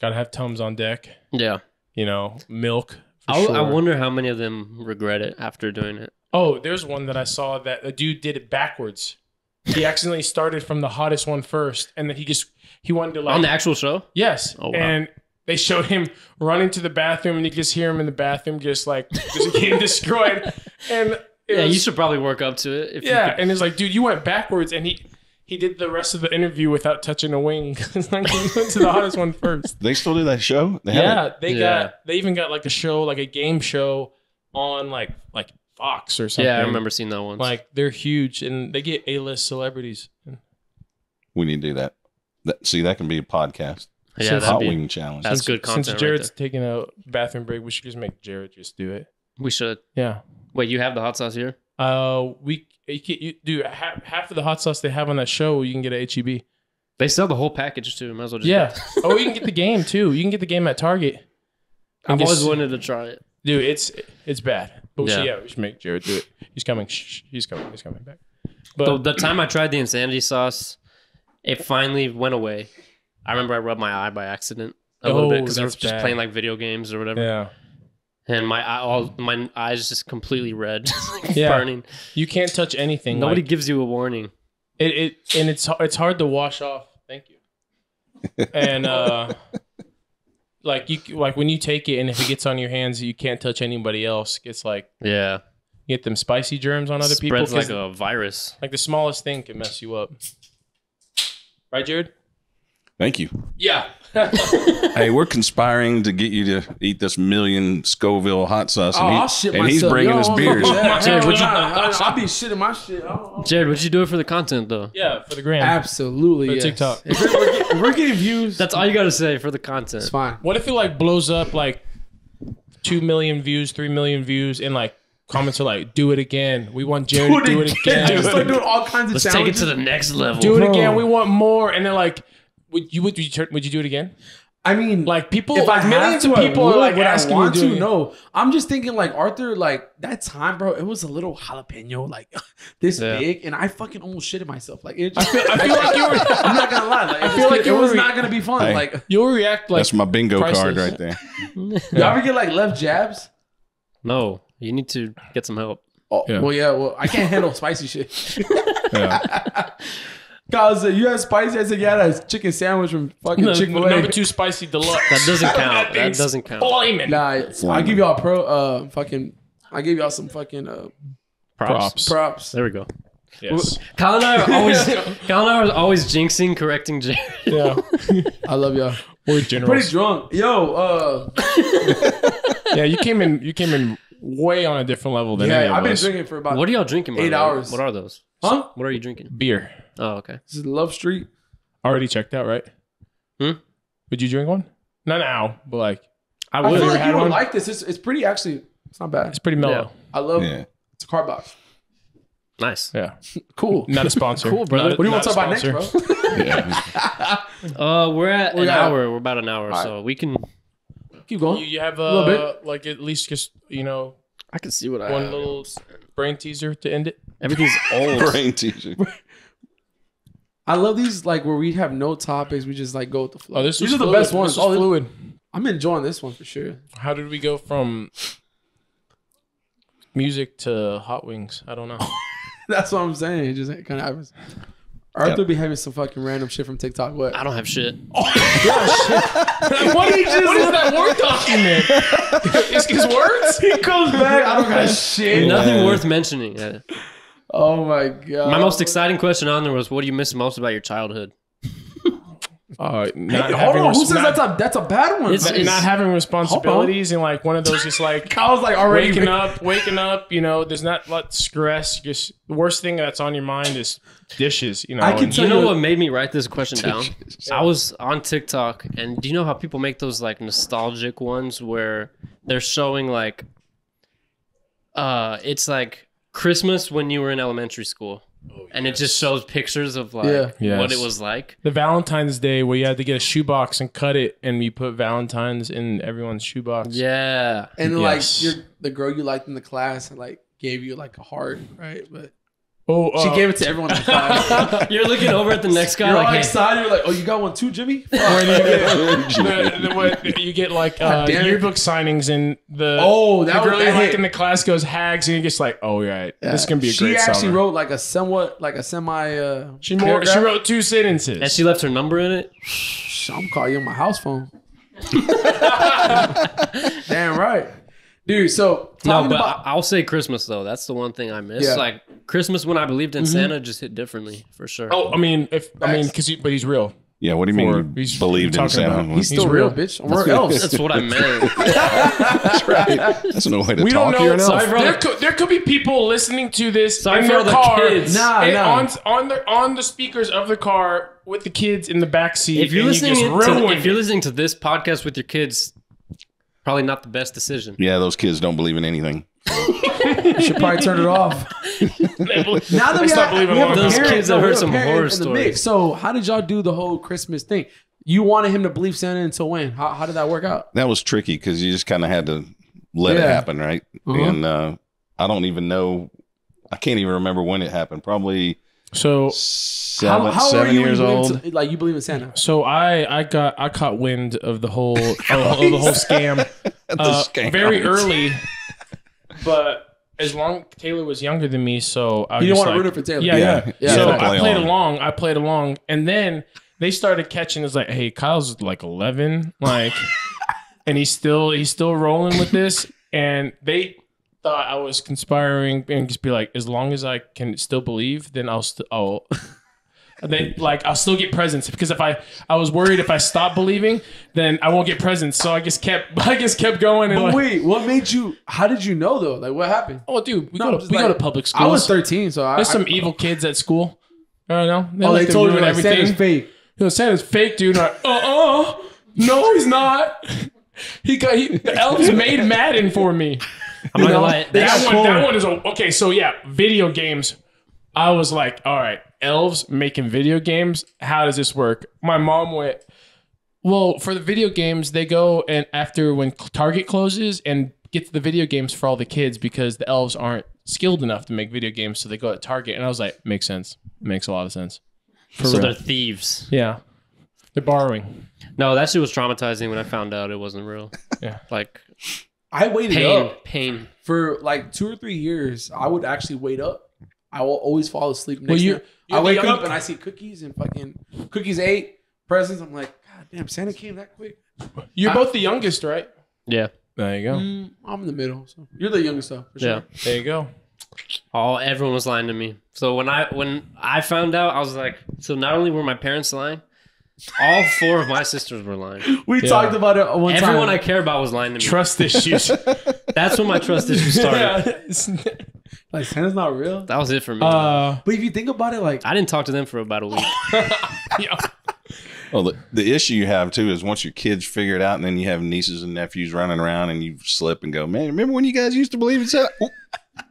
gotta have tums on deck. Yeah. You know, milk. for I, I wonder how many of them regret it after doing it. Oh, there's one that I saw that a dude did it backwards. He accidentally started from the hottest one first, and then he just he wanted to like On the actual show? yes, Oh, wow. and they showed him running to the bathroom, and you just hear him in the bathroom, just like just getting destroyed. And it Yeah, was, you should probably work up to it. If yeah, and it's like, dude, you went backwards, and he he did the rest of the interview without touching a wing. it's he went to the hottest one first. They still do that show? They Yeah, it? they Yeah. got they even got like a show, like a game show on like like Fox or something. yeah, I remember seeing that one. Like they're huge, and they get A list celebrities. We need to do that. that. See, that can be a podcast. yeah, since Hot be, wing challenge. That's good content. Since right Jared's there. taking a bathroom break, we should just make Jared just do it. we should. Yeah. Wait, you have the hot sauce here? Uh, we you, can, you do half, half of the hot sauce they have on that show. You can get at HEB. They sell the whole package too. Might as well just Yeah. get- oh, you can get the game too. You can get the game at Target. I've And always wanted to try it. Dude, it's it's bad. But we should- Yeah. yeah, we should make Jared do it. He's coming. Shh, he's coming. He's coming back. But the time I tried the insanity sauce, it finally went away. I remember I rubbed my eye by accident a little bit Oh, because I was just bad. playing like video games or whatever, yeah, and my eye, all my eyes just completely red, like Yeah. burning. you can't touch anything. Nobody like- gives you a warning. it, it and it's it's hard to wash off. Thank you. And uh like you like when you take it and if it gets on your hands, you can't touch anybody else. It's like Yeah, You get them spicy germs on other people. Spreads 'cause, like a virus. like the smallest thing can mess you up. Right, Jared? Thank you. Yeah. Hey, we're conspiring to get you to eat this million Scoville hot sauce, Oh, and, he- I'll shit and he's bringing Yo, his beers. Jared, would you- nah. I- I'll be shitting my shit. I'll- I'll- Jared, what'd you do it for the content though? yeah, for the gram. Absolutely. For yes. TikTok. If we're, we're get- if we're getting views, That's all you gotta say for the content. it's fine. What if it like blows up like two million views, three million views, and like comments are like, "Do it again. We want Jared to do it again. Just start doing all kinds of Let's take it to the next level. do it Bro. again. We want more." And they're like, "Would you would you turn, would you do it again?" I mean, Like people, if I like have millions to, of people would, are like would I asking want you to. to. No, I'm just thinking like Arthur, like that time, bro. It was a little jalapeno, like this Yeah. big, and I fucking almost shitted myself. Like it. I feel, I feel like you were. I'm not gonna lie. Like, I feel like it was were- not gonna be fun. Hey. Like You'll react like That's my bingo card right there. y'all ever get like left jabs? No, you need to get some help. Oh, Yeah. well, yeah. Well, I can't handle spicy shit. Yeah. Cause you had spicy. I said you had a chicken sandwich from fucking No, Chick Fil number A. two spicy deluxe. That doesn't count. that thing's doesn't count. Flaming. Nah, I give y'all pro. Uh, fucking. I give y'all some fucking uh Props. props. There we go. Yes. Kyle and I are always Kyle and I are always jinxing, correcting Jared. Yeah. I love y'all. We're Pretty generals. drunk, yo. Uh, Yeah, you came in. You came in way on a different level than any yeah, of I've been us. drinking for about. What are y'all drinking? by Eight the way? hours. What are those? Huh? What are you drinking? Beer. Oh, okay. This is Love Street. Already checked out, right? Hmm? Would you drink one? Not now, but like I I would. feel ever like had you would one? like this. It's, it's pretty actually. It's not bad. it's pretty mellow. I love. Yeah. It's a Karbach. nice. Yeah. Cool. Not a sponsor. Cool, brother. Not- What do you want to talk a about next, bro? Yeah. Uh, we're at We an got- hour. We're about an hour, Alright. so we can. Keep going. You, you have little uh, bit. like at least just you know I can see what I. one little brain teaser to end it. Everything's old. Brain teaser. I love these like where we have no topics. We just like go with the flow. Oh, this these was are the fluid. best ones. This was Oh, fluid. I'm enjoying this one for sure. How did we go from music to hot wings? I don't know. That's what I'm saying. It just kind of happens. Arthur be having some fucking random shit from TikTok. What? I don't have shit. what you just what is that word document? it's his words? He comes back. I don't got shit. Nothing worth mentioning. Uh, Oh my god. My most exciting question on there was, "What do you miss most about your childhood?" Uh, Hey, hold having on. Who says not- that's a that's a bad one? It's- bro? not, not having responsibilities and like one of those just like I was like already waking up, waking up. You know, there's not much stress. Just the worst thing that's on your mind is dishes. You know, I can and- tell You know you- what made me write this question down? I was on TikTok, and do you know how people make those like nostalgic ones where they're showing like, uh, it's like Christmas when you were in elementary school, oh, and it just shows pictures of like Yeah. what it was like. the Valentine's Day where you had to get a shoebox and cut it, and you put Valentine's in everyone's shoebox. Yeah, and Yes. like you're, the girl you liked in the class like gave you like a heart, right? But Oh, she uh, gave it to everyone in the class. you're looking over at the next guy You're all like, hey, excited. You're like, oh, you got one too, Jimmy? Fuck. when you get, the, the, what, you get like uh, God it. yearbook signings and the Oh, the that, girl that you like hit. in the class goes hags and you're just like oh yeah, this is gonna be a she great She actually summer. wrote like a somewhat like a semi. Uh, she, more, she wrote two sentences. and she left her number in it. Shh, I'm calling you on my house phone. Damn right, dude. So No, but about I- I'll say Christmas though. That's the one thing I miss. Yeah. Mm-hmm. Like Christmas when I believed in Santa just hit differently for sure. oh, I mean, if I mean, because he, but he's real. Yeah, what do you mean For- he's believed in Santa? about- he's he's still real, real. bitch. We're elves. That's what I meant. That's right. That's no way to We talk. don't know. an elf. Sorry there, the- could, there could be people listening to this Sorry in their the car, kids. Nah, and nah. on on the on the speakers of the car with the kids in the back seat. if you're and listening you just to, if you're listening to this podcast with your kids, probably not the best decision. Yeah, those kids don't believe in anything. You should probably turn it off. Now that we stop have, believing we have a Those parent, kids have heard some horror stories. So how did y'all do the whole Christmas thing? You wanted him to believe Santa until when? How, how did that work out? That was tricky because you just kind of had to let it happen, right? Uh-huh. And uh, I don't even know. I can't even remember when it happened. Probably So seven, how, how seven are you years old. believe like you believe in Santa? So I I got I caught wind of the whole of, of the whole scam, The uh, scam. very early, but as long Taylor was younger than me, so I You didn't just want to root it for Taylor. Yeah, yeah. Yeah, yeah. So Yeah, I played along. along. I played along, and then they started catching. It's like, hey, Kyle's like eleven, like, and he's still he's still rolling with this, and they thought I was conspiring and just be like, as long as I can still believe, then I'll still, oh, and then like I'll still get presents because if I I was worried if I stop believing, then I won't get presents. So I just kept I just kept going and But like, wait, what made you? How did you know though? Like, what happened? oh dude, we No, go to just we go like- to public school I was 13, so I, There's I, some evil kids at school. I don't know. They Oh, like they to told you ruin like Santa's fake. You know, Santa's fake, dude. Uh uh No, he's not. He got he, the elves made Madden for me. I'm not gonna lie. that That, one, that one is a, okay. So yeah, video games. I was like, all right, elves making video games. How does this work? My mom went. Well, for the video games, they go and after when Target closes and get the video games for all the kids because the elves aren't skilled enough to make video games, so they go at Target. And I was like, makes sense. Makes a lot of sense. For so real. they're thieves. Yeah, they're borrowing. No, that shit was traumatizing when I found out it wasn't real. Yeah. Like I waited pain, up pain. for like two or three years. I would actually wait up. I will always fall asleep. Next Well, you- I wake up and I see cookies and fucking cookies ate presents. I'm like, God damn, Santa came that quick. You're I- both the youngest, right? Yeah. There you go. Mm, I'm in the middle. So you're the youngest though. For sure. Yeah. There you go. All everyone was lying to me. So when I when I found out, I was like, so not only were my parents lying, all four of my sisters were lying. We Yeah. talked about it one Everyone I care about was lying to me. Trust issues. That's when my trust issues started. Yeah. like Santa's not real. That was it for me. uh, But if you think about it, like I didn't talk to them for about a week. yeah. Well, the, the issue you have too is once your kids figure it out, and then you have nieces and nephews running around, and you slip and go, "Man, remember when you guys used to believe in Santa?" Oop.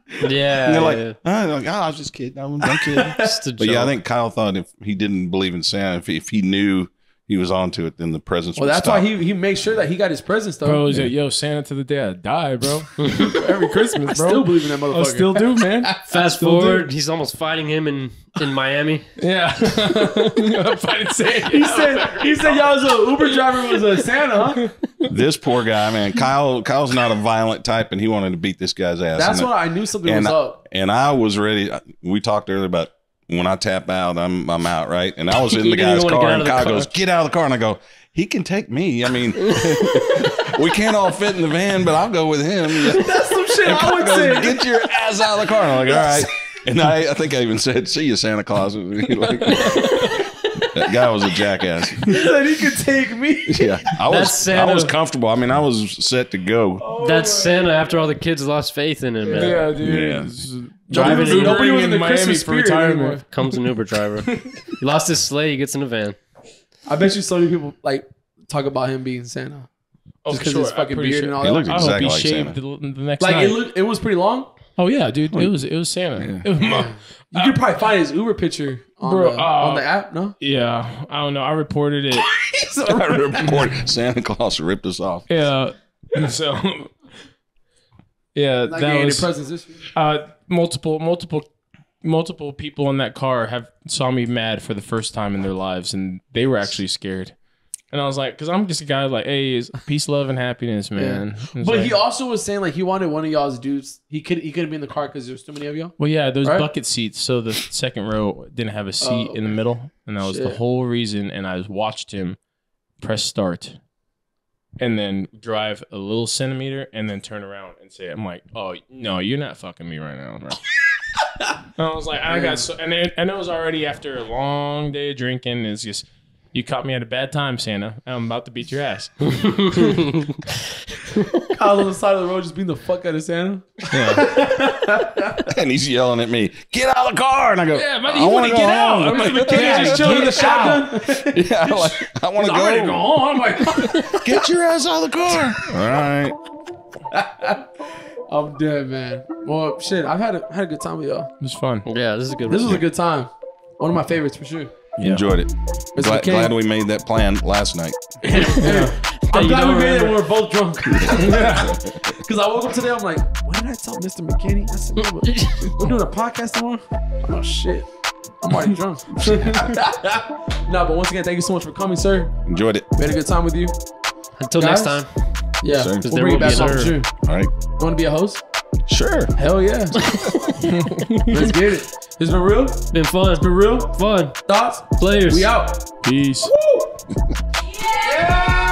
Yeah. And they're like, yeah. "Oh, they're like, oh, I was just kidding. I'm, I'm kidding." Just a but yeah, I think Kyle thought if he didn't believe in Santa, if if he knew he was onto it, then the presents. well, would that's stop. why he he makes sure that he got his presents though. Bro, is it, yo, Santa to the day I die, bro. Every Christmas, I bro. still believe in that motherfucker. I still do, man. Fast Still do. forward, he's almost fighting him in in Miami. Yeah. Fighting Santa. He said he said y'all was a Uber driver was a Santa, huh? this poor guy, man. Kyle Kyle's not a violent type, and he wanted to beat this guy's ass. That's and, why I knew something and was I, up. and I was ready. We talked earlier about when I tap out, I'm I'm out, right? And I was in the guy's car, and of the Kyle car. goes, "Get out of the car," and I go, "He can take me. I mean, we can't all fit in the van, but I'll go with him." That's some shit I Kyle would goes, say. "Get your ass out of the car." And I'm like, "All right." And I, I think I even said, "See you, Santa Claus." Like, that guy was a jackass. He said he could take me. Yeah, I was Santa. I was comfortable. I mean, I was set to go. Oh, That's Santa after all the kids lost faith in him. Man. Yeah, dude. Yeah. It's Driving Ubering in- Nobody was in in the Miami Christmas for spirit retirement. anymore. Comes an Uber driver. he lost his sleigh. He gets in a van. I bet you so many people like talk about him being Santa. Oh, Just for 'cause sure. his fucking pretty beard sure. and all He that. looks I hope exactly he like shaved Santa. the, the next Like night. it looked, it was pretty long. oh yeah, dude. It was it was Santa. It was my- You could probably find his Uber picture on, Bro, the, uh, on the app. No, yeah, I don't know. I reported it. I report Santa Claus ripped us off. Yeah. So yeah, like that getting was presents this year. uh, multiple multiple multiple people in that car have saw me mad for the first time in their lives, and they were actually scared. And I was like, because I'm just a guy like, hey, is peace, love, and happiness, man. It's But like- he also was saying like he wanted one of y'all's dudes. He could he couldn't be in the car because there's too many of y'all. Well, yeah, those Right? bucket seats. So the second row didn't have a seat Oh, in the oh, middle, and that was the whole reason. And I watched him press start, and then drive a little centimeter, and then turn around and say, "I'm like, oh no, you're not fucking me right now, bro." And I was like, I got so, and it, and it was already after a long day of drinking. It's just. You caught me at a bad time, Santa. I'm about to beat your ass. Kyle's on the side of the road just being the fuck out of Santa. Yeah. And he's yelling at me, "Get out of the car!" And I go, Yeah, but "I you want wanna to get out." I'm like, Can Yeah, you just chill with the shotgun? Yeah, I'm like, I want to I'm ready to go go. home. I'm like, Get your ass out of the car. All right. I'm dead, man. Well, shit, I've had a had a good time with y'all. It was fun. Yeah, this is a good. This was a good time. One of my favorites for sure. Enjoyed it. Glad, glad we made that plan last night. I'm you glad we don't made it remember. when we're both drunk. Because I woke up today, I'm like, what did I tell Mr. McKinney? I said, no, but we're doing a podcast tomorrow? Oh, shit. I'm already drunk. no, but once again, thank you so much for coming, sir. Enjoyed it. We had a good time with you. Until Guys? next time. Yeah, Sir. we'll there bring will you back be on a- for. All right. You want to be a host? Sure. Hell yeah. Let's get it. It's been real. It's Been fun. been real. Fun. Thoughts? Players. We out. Peace. Yeah.